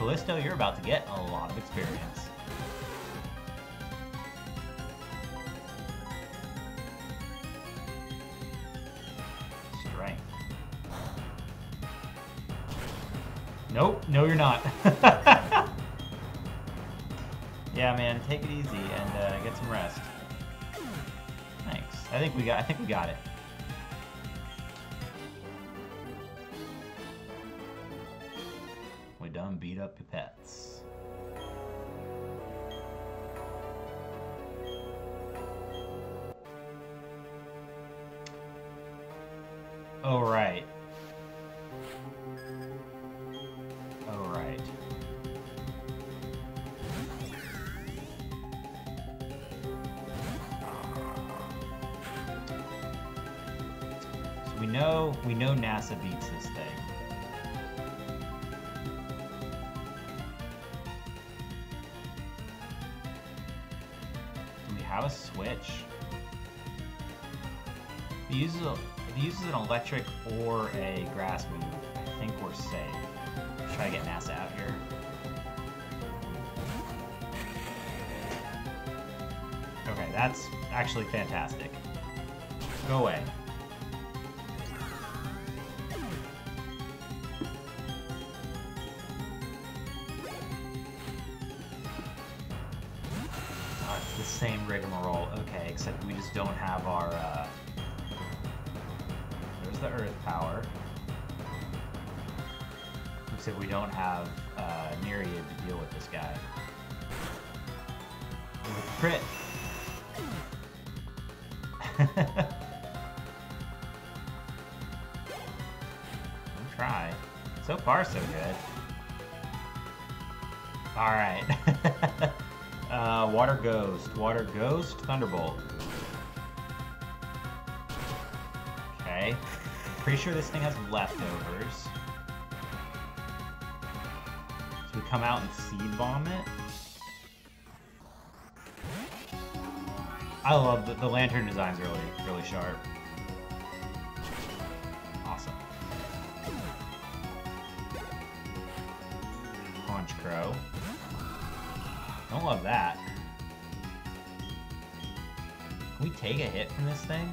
Callisto, you're about to get a lot of experience. Strength. Nope, no you're not. [laughs] yeah, man, take it easy and uh, get some rest. Thanks. I think we got. I think we got it. Oh right. Oh right. So we know we know NASA beats this thing. Electric or a grass move, I think we're safe. Try to get NASA out here. Okay, that's actually fantastic. Go away. Ah, it's the same rigmarole. Okay, except we just don't have Except we don't have, uh, Nereid to deal with this guy. Ooh, Crit! [laughs] We'll try. So far, so good. Alright. [laughs] uh, Water Ghost. Water Ghost, Thunderbolt. Okay. Pretty sure this thing has leftovers. Come out and seed bomb it. I love the, the lantern design's really, really sharp. Awesome. Honchkrow. Don't love that. Can we take a hit from this thing?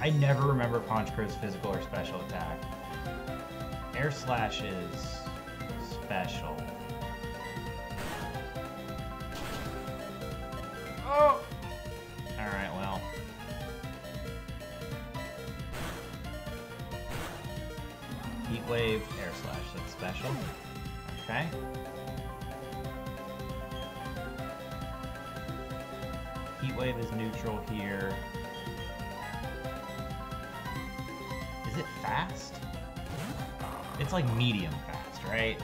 I never remember Honchkrow's physical or special attack. Air Slash is special. Oh! Alright, well. Heat Wave, Air Slash, that's special. Okay. Heat Wave is neutral here. Is it fast? It's like medium fast, right?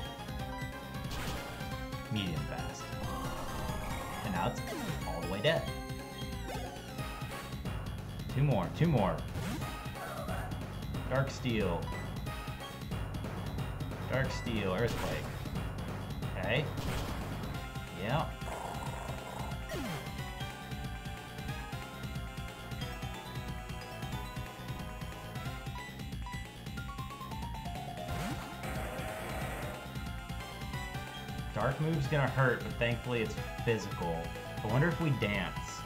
Medium fast. And now it's all the way dead. Two more, two more. Dark Steel. Dark Steel, Earthquake. Gonna hurt, but thankfully it's physical. I wonder if we dance.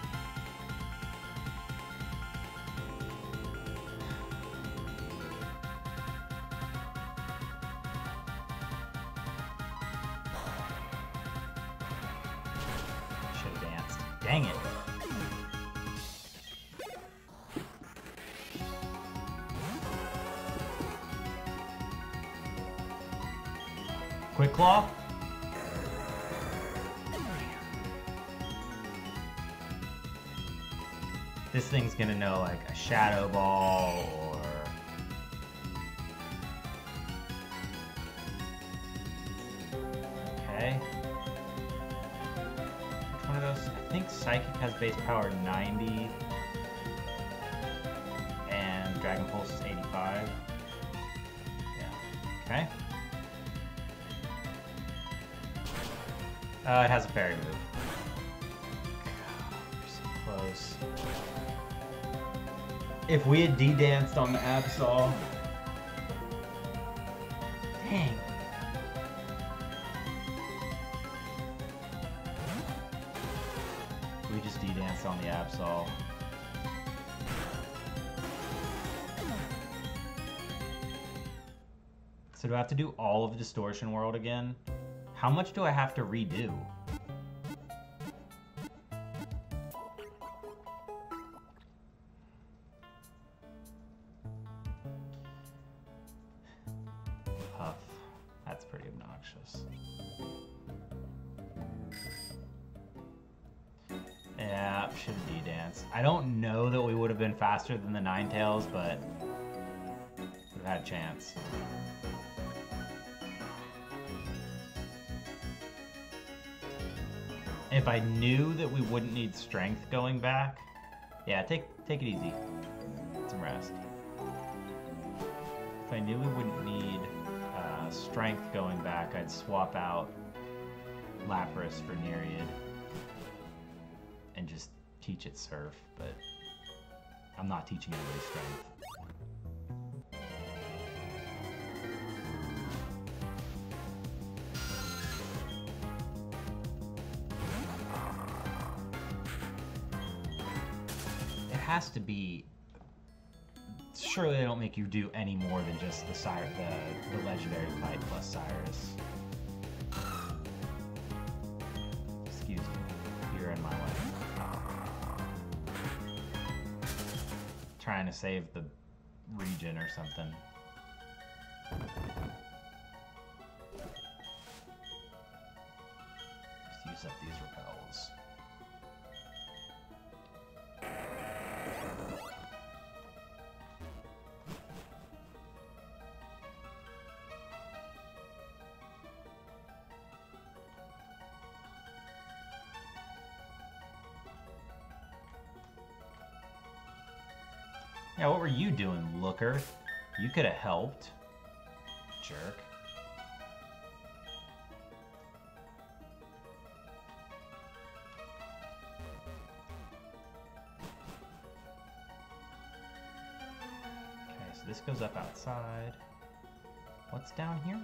if we had D-danced on the Absol. Dang. We just D-danced on the Absol. So do I have to do all of Distortion World again? How much do I have to redo? Chance. If I knew that we wouldn't need strength going back, yeah, take take it easy. Get some rest. If I knew we wouldn't need uh, strength going back, I'd swap out Lapras for Nereid and just teach it Surf, but I'm not teaching anybody strength. To be. Surely they don't make you do any more than just the the, the legendary fight plus Cyrus. Excuse me, you're in my way. Trying to save the region or something. Yeah, what were you doing, looker? You could have helped. Jerk. Okay, so this goes up outside. What's down here?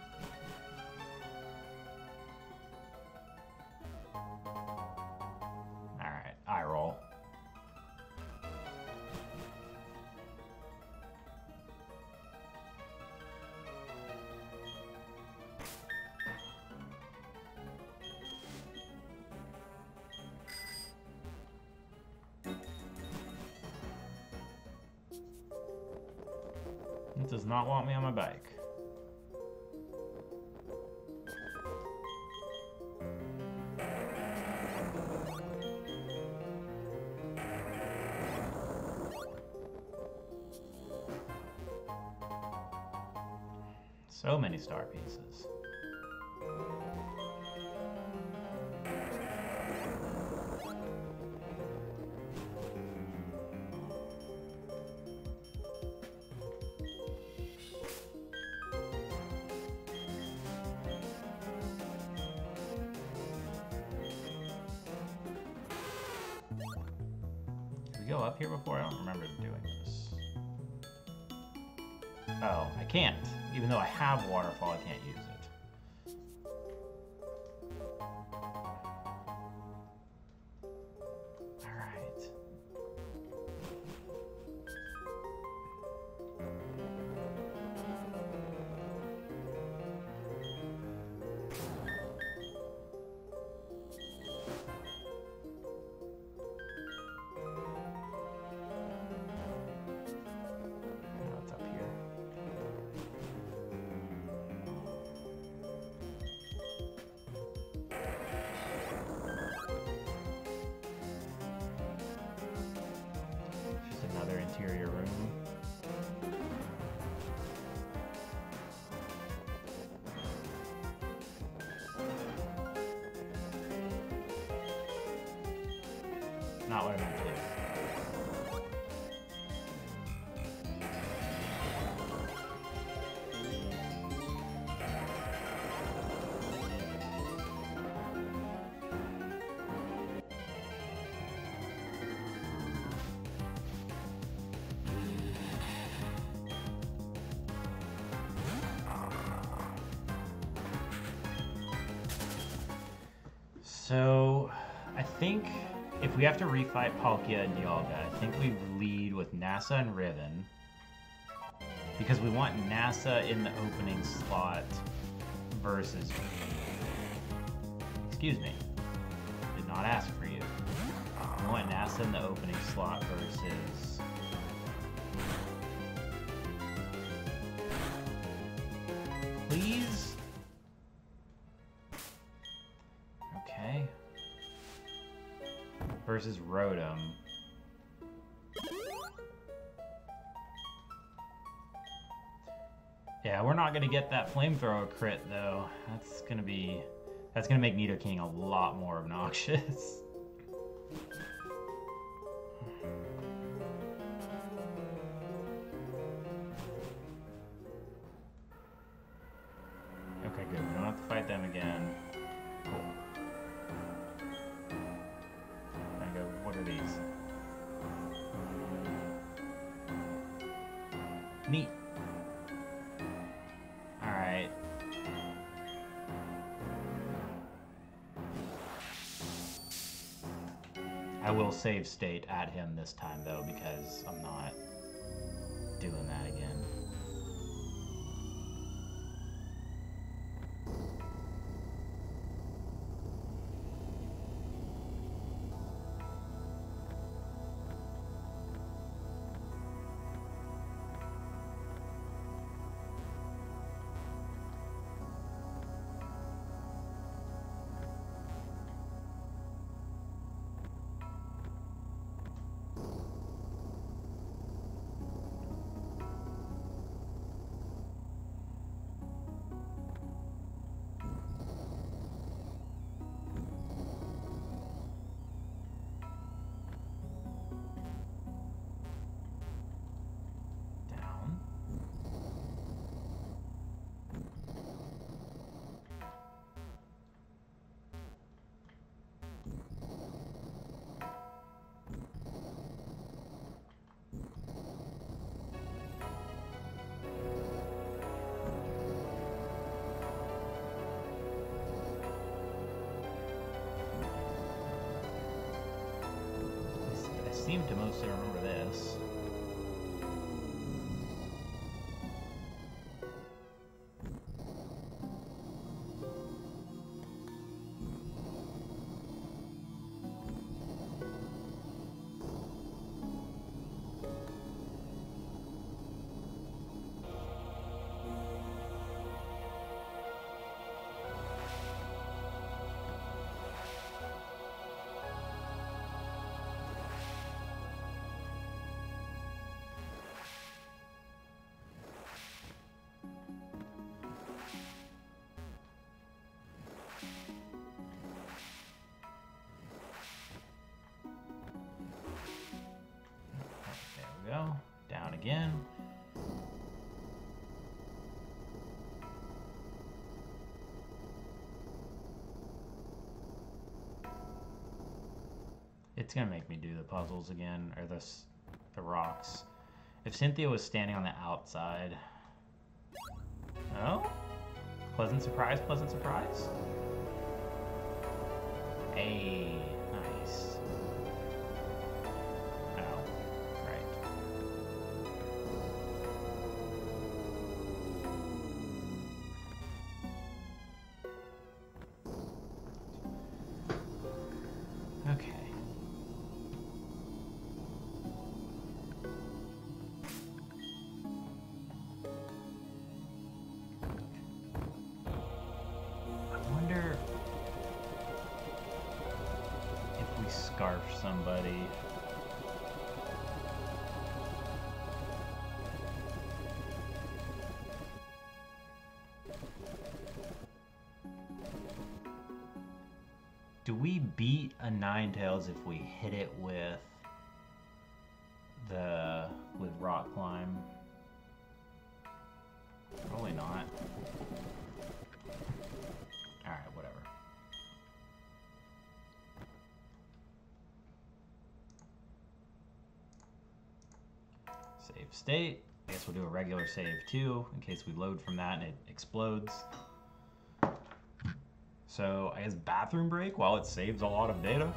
Star pieces. We go up here before? I don't remember doing this. Oh, I can't. Even though I have waterfall, I can't use. Not what I meant to do. So, I think If we have to refight Palkia and Dialga, I think we lead with Nasa and Riven. Because we want NASA in the opening slot versus... Excuse me. Did not ask for you. We want NASA in the opening slot versus... Please? Versus Rotom. Yeah, we're not gonna get that flamethrower crit though. That's gonna be that's gonna make Nidoking a lot more obnoxious. [laughs] save state at him this time though because I'm not seem to mostly remember this. Again. It's gonna make me do the puzzles again, or this, the rocks. If Cynthia was standing on the outside. Oh? Pleasant surprise, pleasant surprise. Hey, nice. Somebody. Do we beat a Ninetales if we hit it with Save state. I guess we'll do a regular save too, in case we load from that and it explodes. So I guess bathroom break while it saves a lot of data.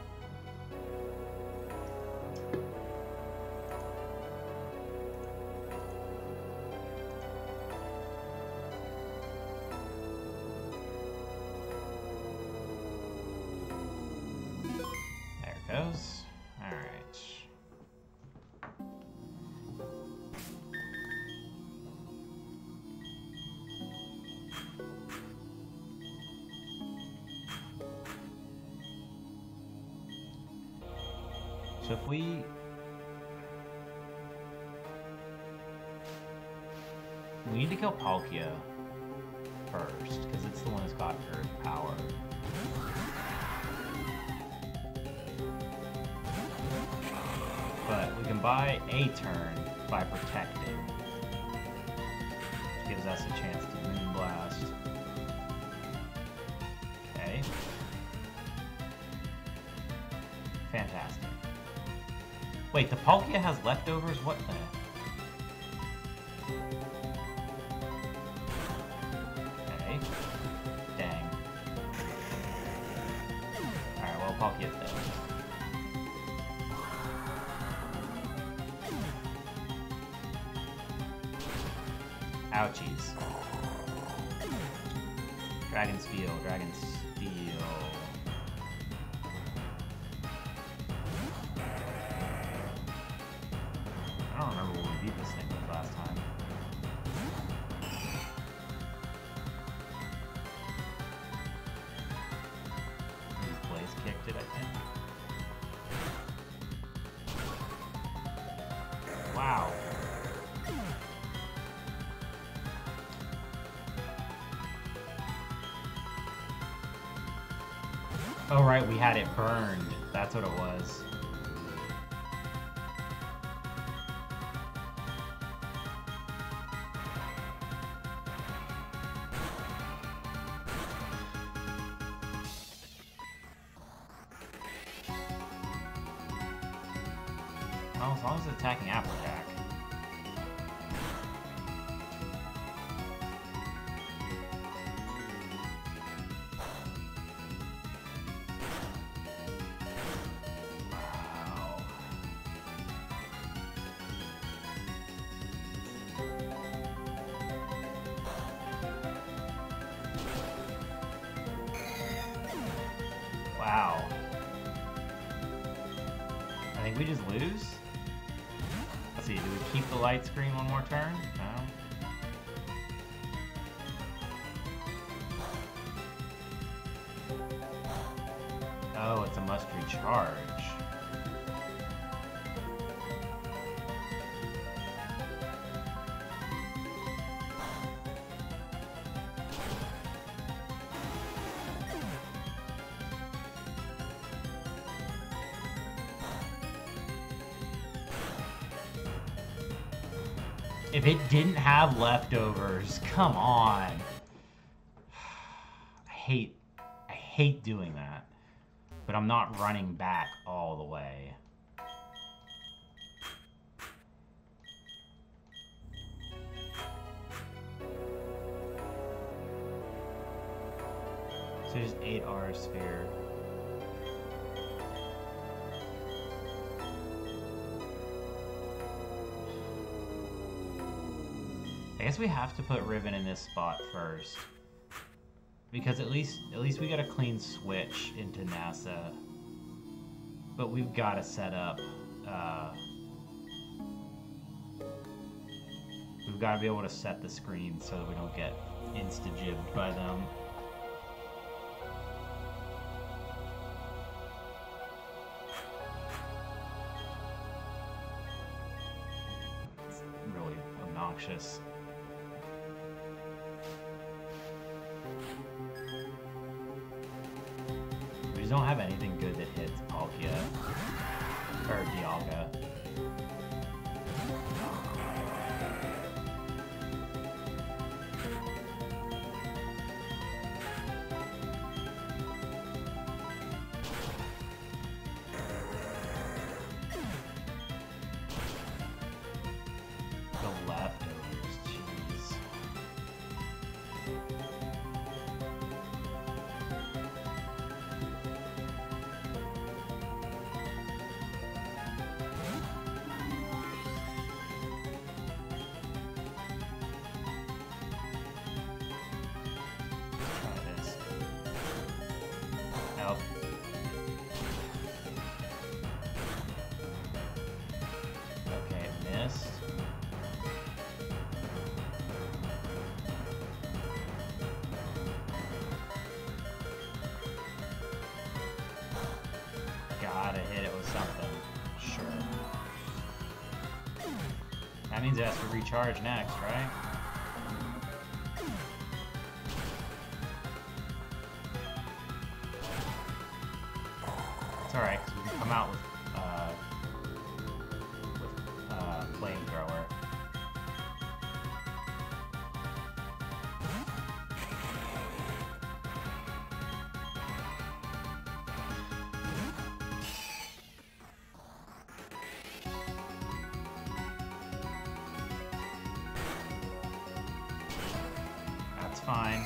Wait, the Palkia has leftovers? What the? Had it burned. That's what it was. Well, as long as it's attacking Applejack. If it didn't have leftovers, come on. Guess we have to put Riven in this spot first. Because at least at least we got a clean switch into NASA. But we've got to set up uh, We've got to be able to set the screen so that we don't get insta-gibbed by them. Really obnoxious. Recharge next, right? Fine.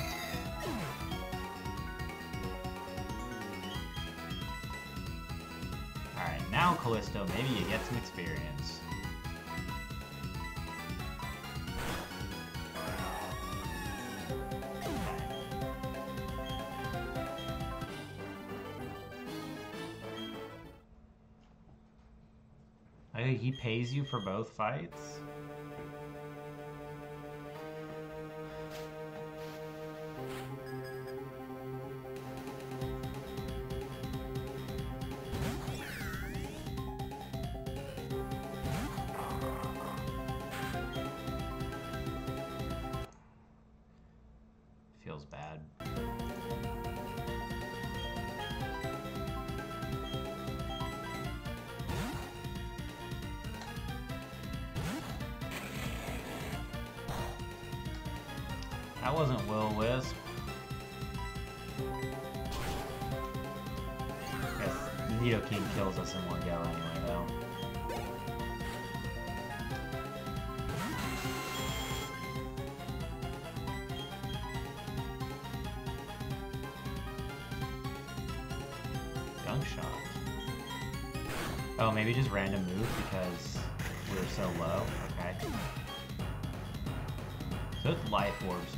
Alright, now Callisto, maybe you get some experience. He pays you for both fights? It's life orbs.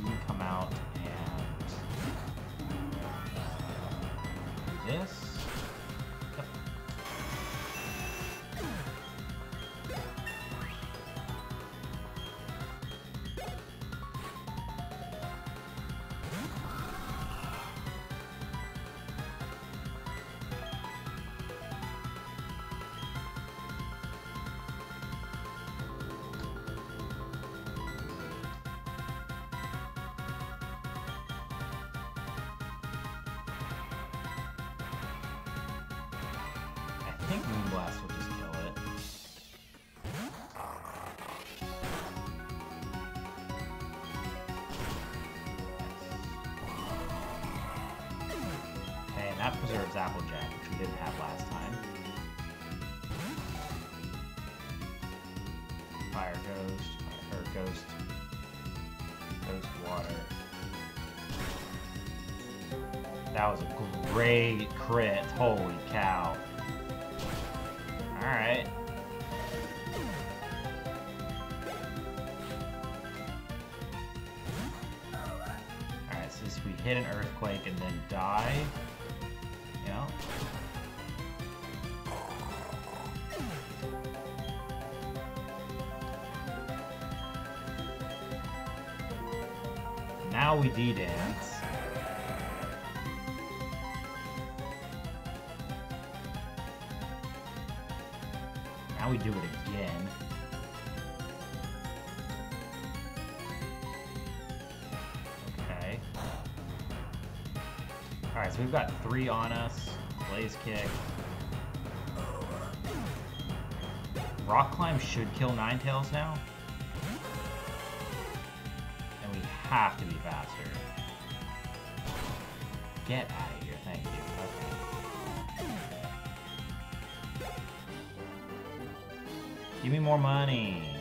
That was a great crit, holy cow. Alright. Alright, so we hit an earthquake and then die. Know? Now we D-dance. Three on us. Blaze kick. Rock climb should kill Ninetales now. And we have to be faster. Get out of here, thank you. Okay. Give me more money.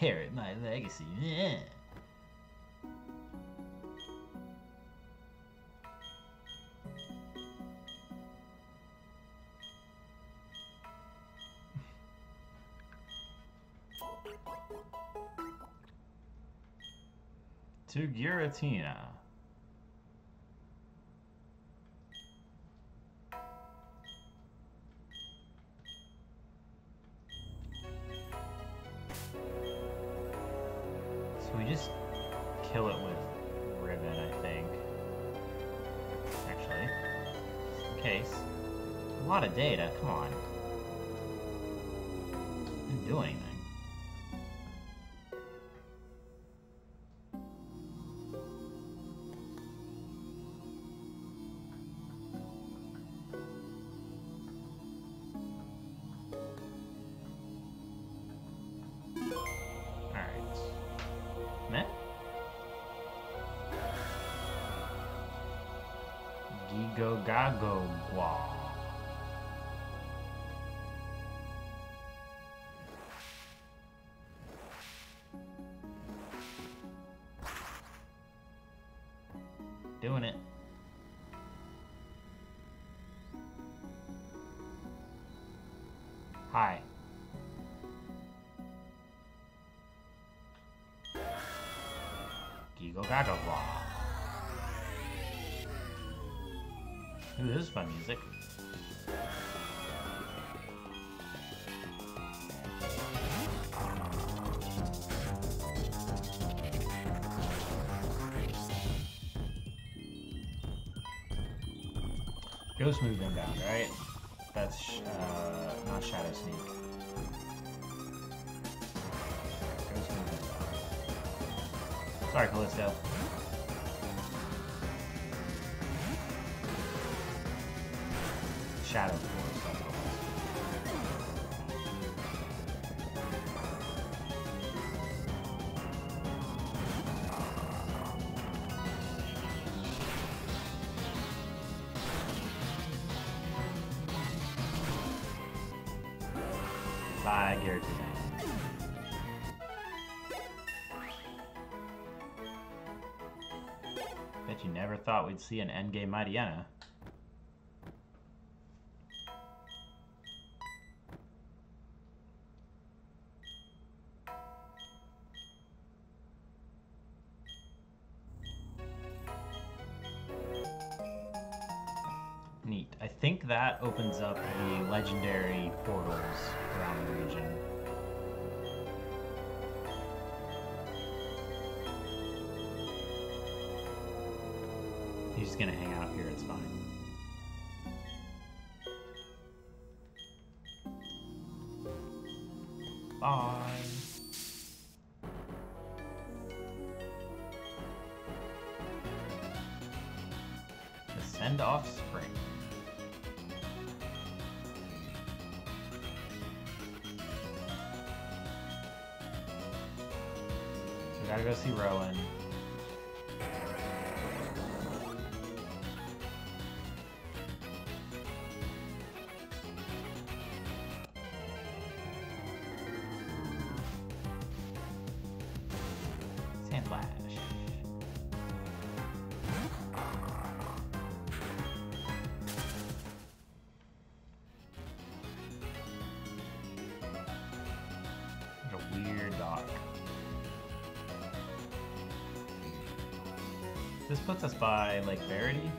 Inherit my legacy. Yeah. [laughs] to Giratina. Gigo Gago Gwa. Ooh, this is fun music. Ghost move inbound, right? That's uh, not Shadow Sneak. Sorry, Callisto. We'd see an endgame Mightyena. Neat. I think that opens up the legendary portals around the He's just gonna hang out here, it's fine. Bye. Sendoff Spring. So we gotta go see Rowan. What a weird dock. This puts us by Lake Verity.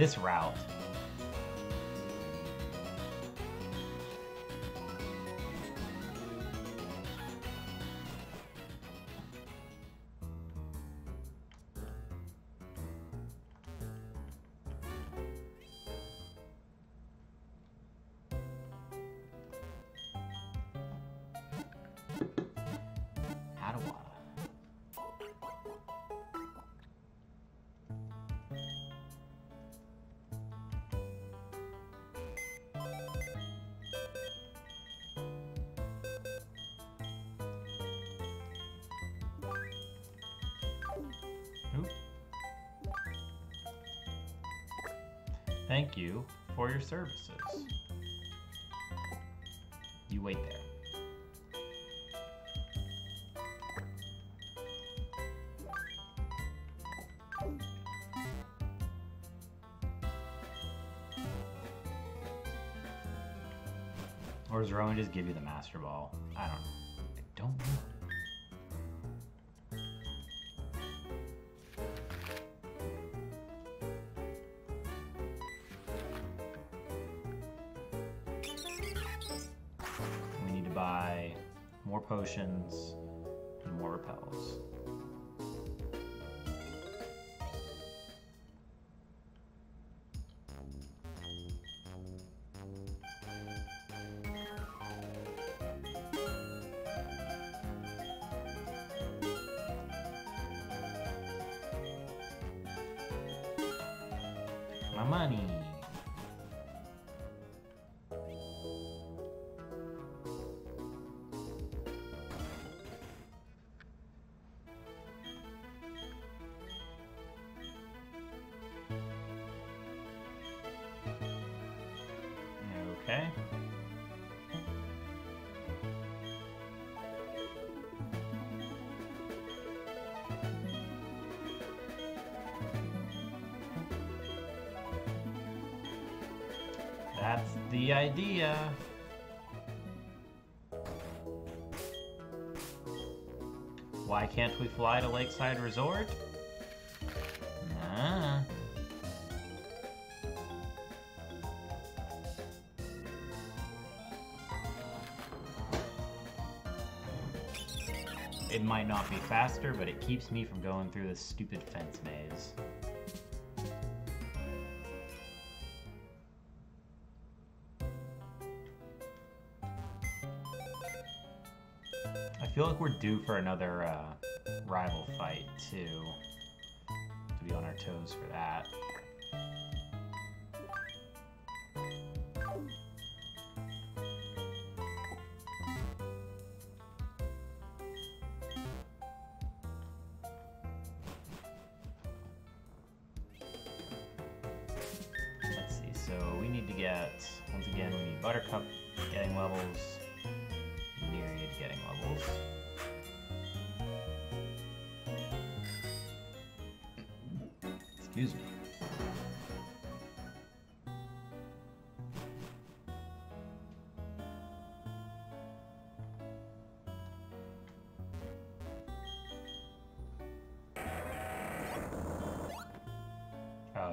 This route. Thank you for your services. You wait there. Or does Rowan just give you the Master Ball? I don't know. More potions and more repels. My money. The idea. Why can't we fly to Lakeside Resort? Nah. It might not be faster, but it keeps me from going through this stupid fence maze. Feel like we're due for another uh, rival fight, too. To be on our toes for that.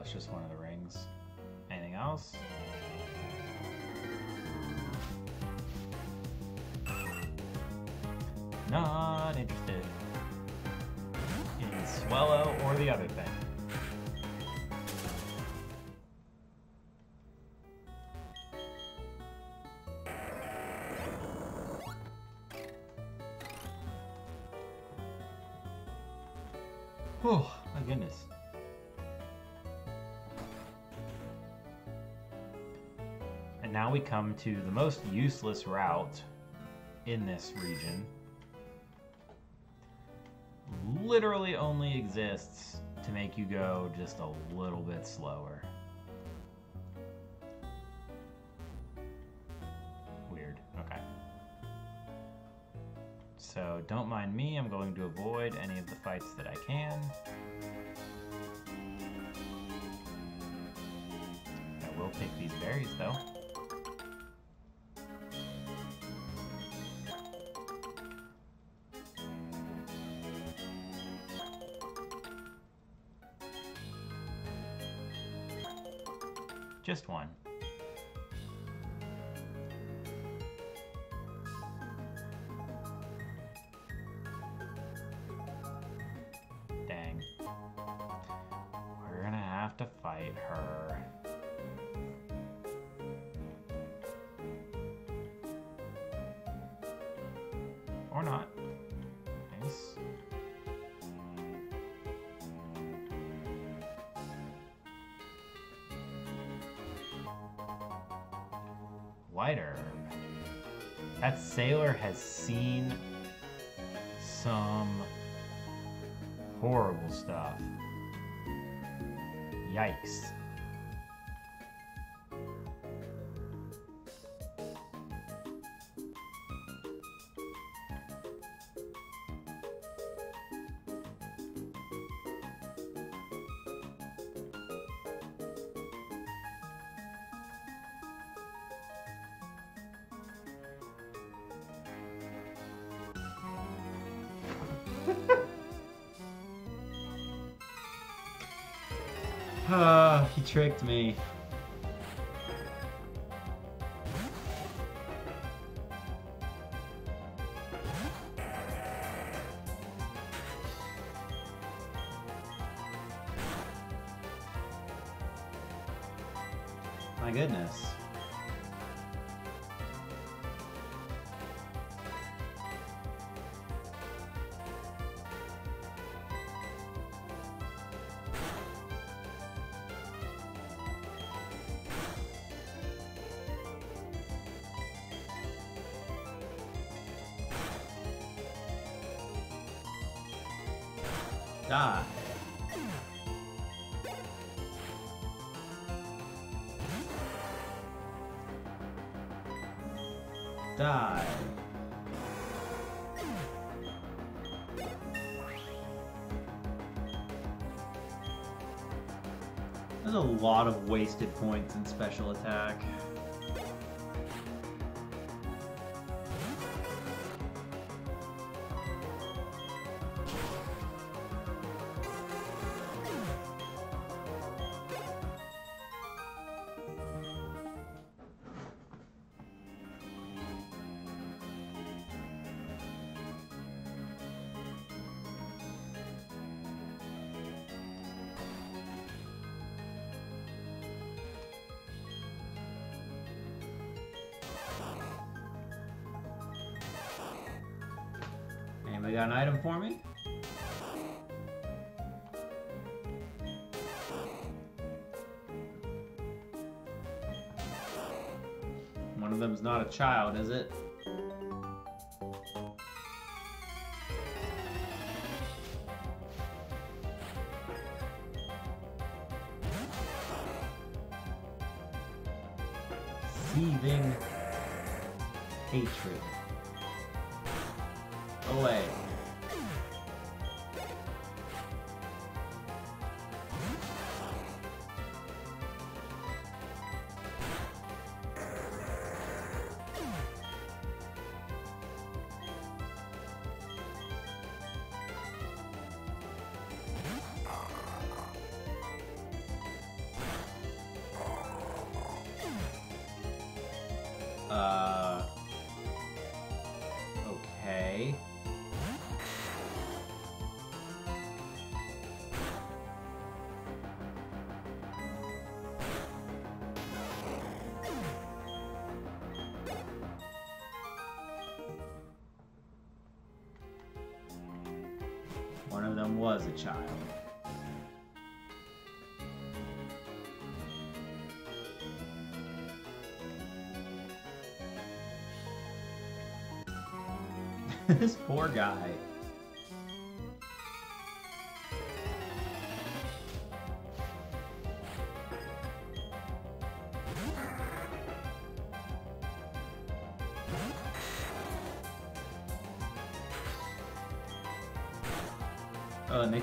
It's just one of the rings. Anything else? Not interested in Swallow or the other thing. We come to the most useless route in this region. Literally only exists to make you go just a little bit slower. Weird. Okay. So don't mind me, I'm going to avoid any of the fights that I can. I will pick these berries though. Just one. That sailor has seen some horrible stuff. Yikes. Ah, he tricked me. My goodness. Lot of wasted points in special attack. Child, is it? Child. [laughs] this poor guy.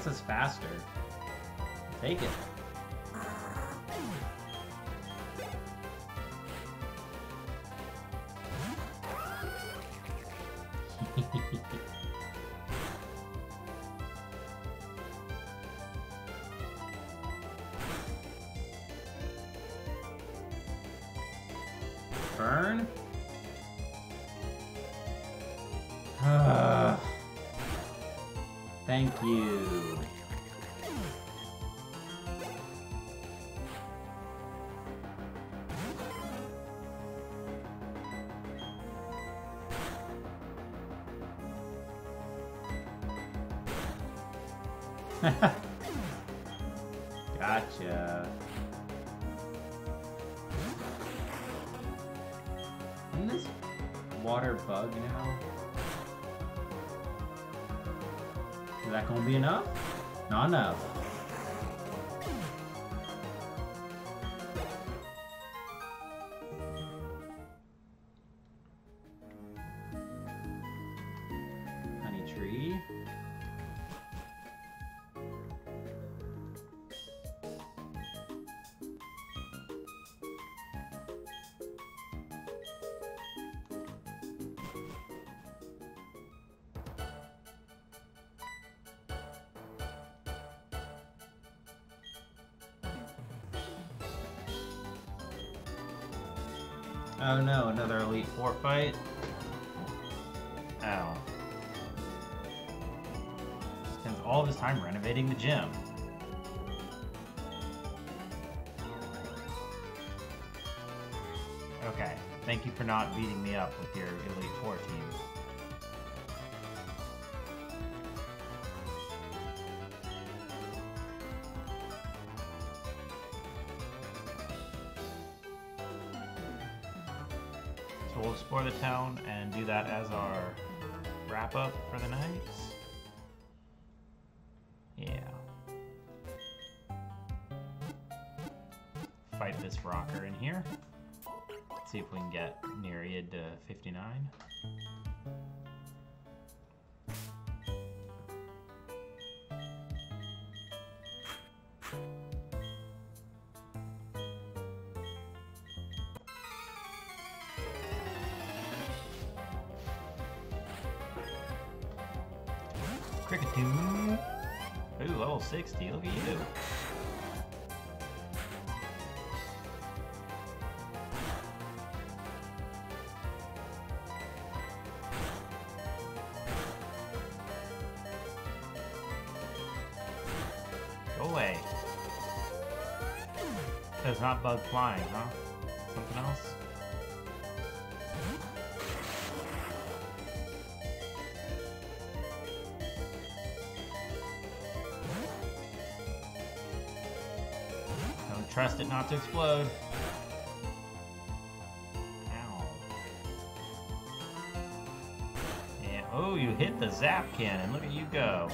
Makes us faster. Take it. [laughs] Burn? [sighs] Thank you. [laughs] gotcha. Isn't this water bug now? Is that gonna be enough? Not enough. Fight. Oh. Spends all of his time renovating the gym. Okay, thank you for not beating me up with your explore the town and do that as our wrap up for the night. Kricketune. Ooh, level 60. Look at you. Go away. That's not bug flying, huh? Trust it not to explode. Ow. Yeah. Oh, you hit the zap cannon. Look at you go.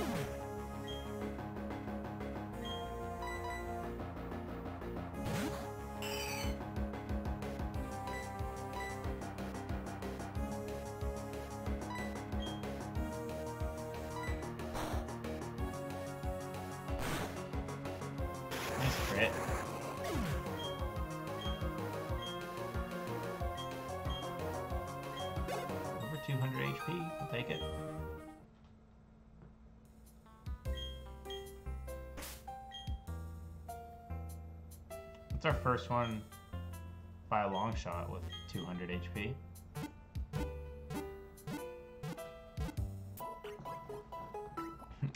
First one by a long shot with 200 HP.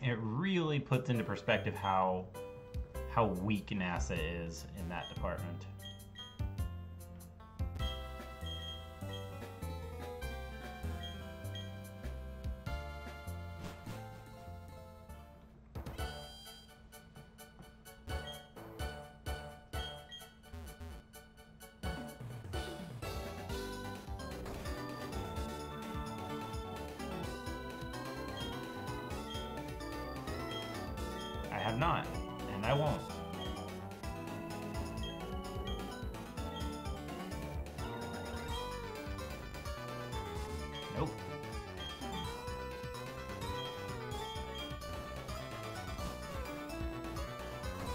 It really puts into perspective how how weak NASA is in that department. I have not, and I won't. Nope.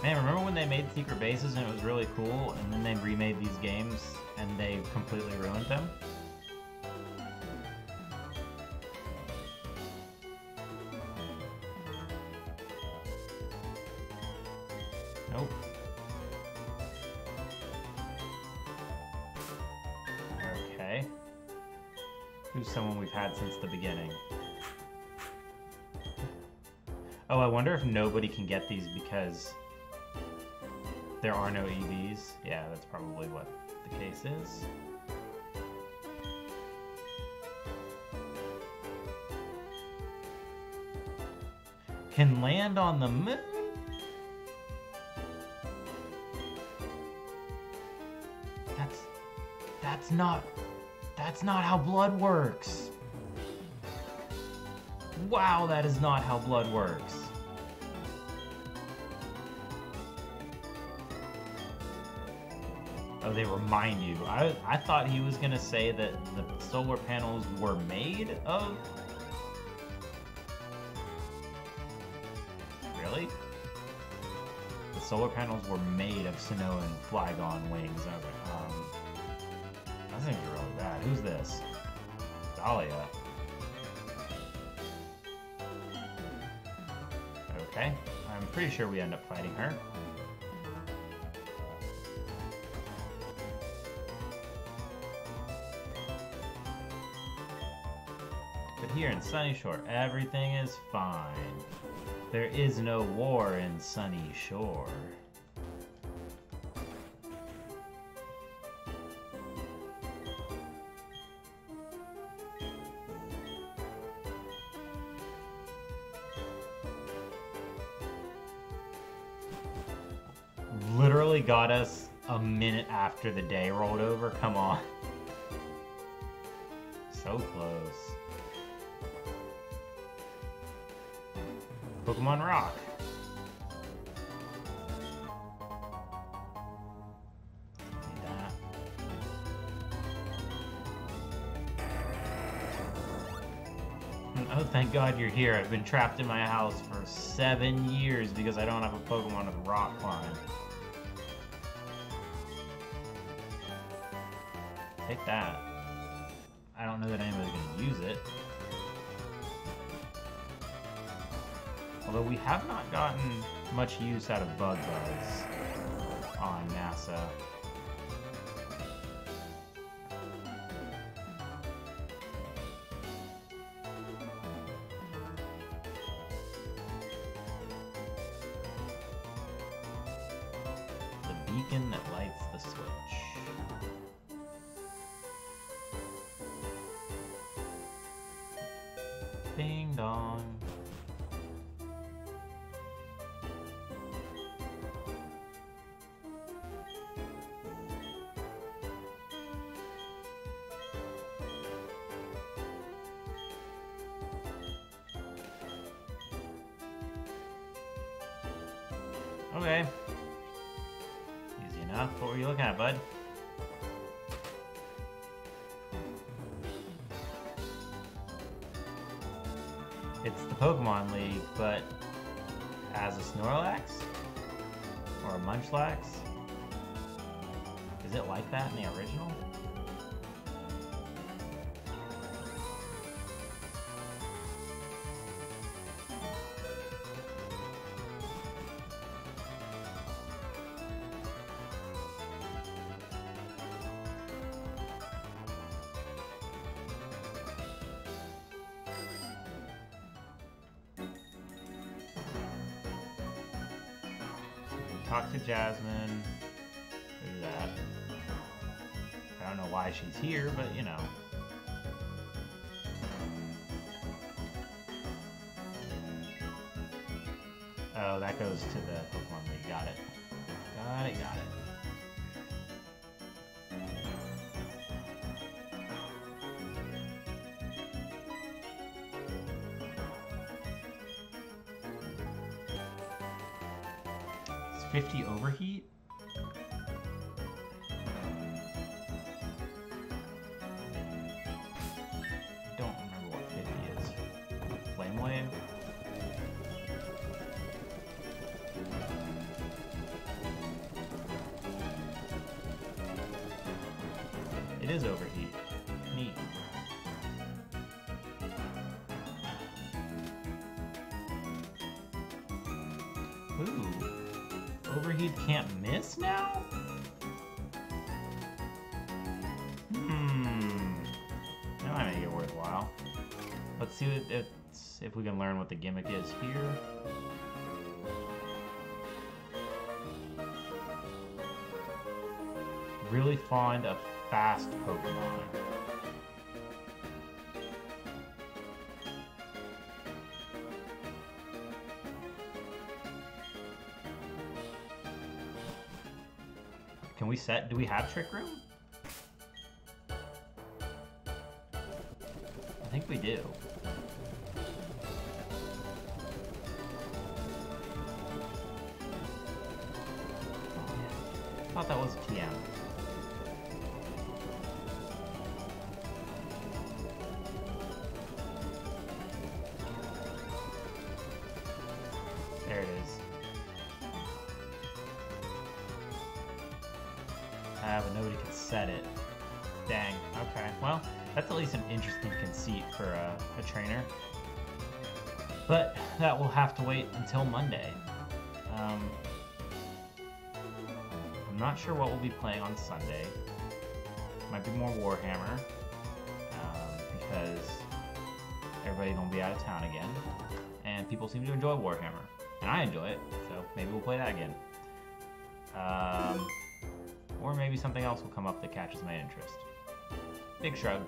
Man, remember when they made secret bases and it was really cool, and then they remade these games and they completely ruined them? Nobody can get these because there are no EVs. Yeah, that's probably what the case is. Can land on the moon? That's that's not that's not how blood works. Wow, that is not how blood works. They remind you. I I thought he was gonna say that the solar panels were made of. Really? The solar panels were made of Sonoan Flygon wings. I was like, um, really bad. Who's this? Dahlia. Okay, I'm pretty sure we end up fighting her. Here Shore. Everything is fine. There is no war in Sunyshore. Literally got us a minute after the day rolled over. Come on. So close. Pokemon Rock. Oh, thank God you're here. I've been trapped in my house for seven years because I don't have a Pokemon with Rock Climb. Take that. I don't know that anybody's gonna use it. Although we have not gotten much use out of Bug Buzz on NASA. Okay. Easy enough. What were you looking at, bud? It's the Pokemon League, but as a Snorlax? Or a Munchlax? Is it like that in the original? 50 overheat? See it's, if we can learn what the gimmick is here. Really find a fast Pokemon. Can we set, do we have Trick Room? I think we do. Until Monday. Um, I'm not sure what we'll be playing on Sunday. Might be more Warhammer. Um, because everybody's gonna be out of town again, and people seem to enjoy Warhammer, and I enjoy it. So maybe we'll play that again. Um, or maybe something else will come up that catches my interest. Big shrug.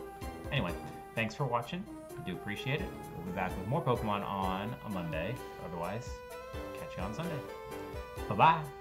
Anyway, thanks for watching. I do appreciate it. We'll be back with more Pokemon on a Monday. Otherwise, catch you on Sunday. Bye bye.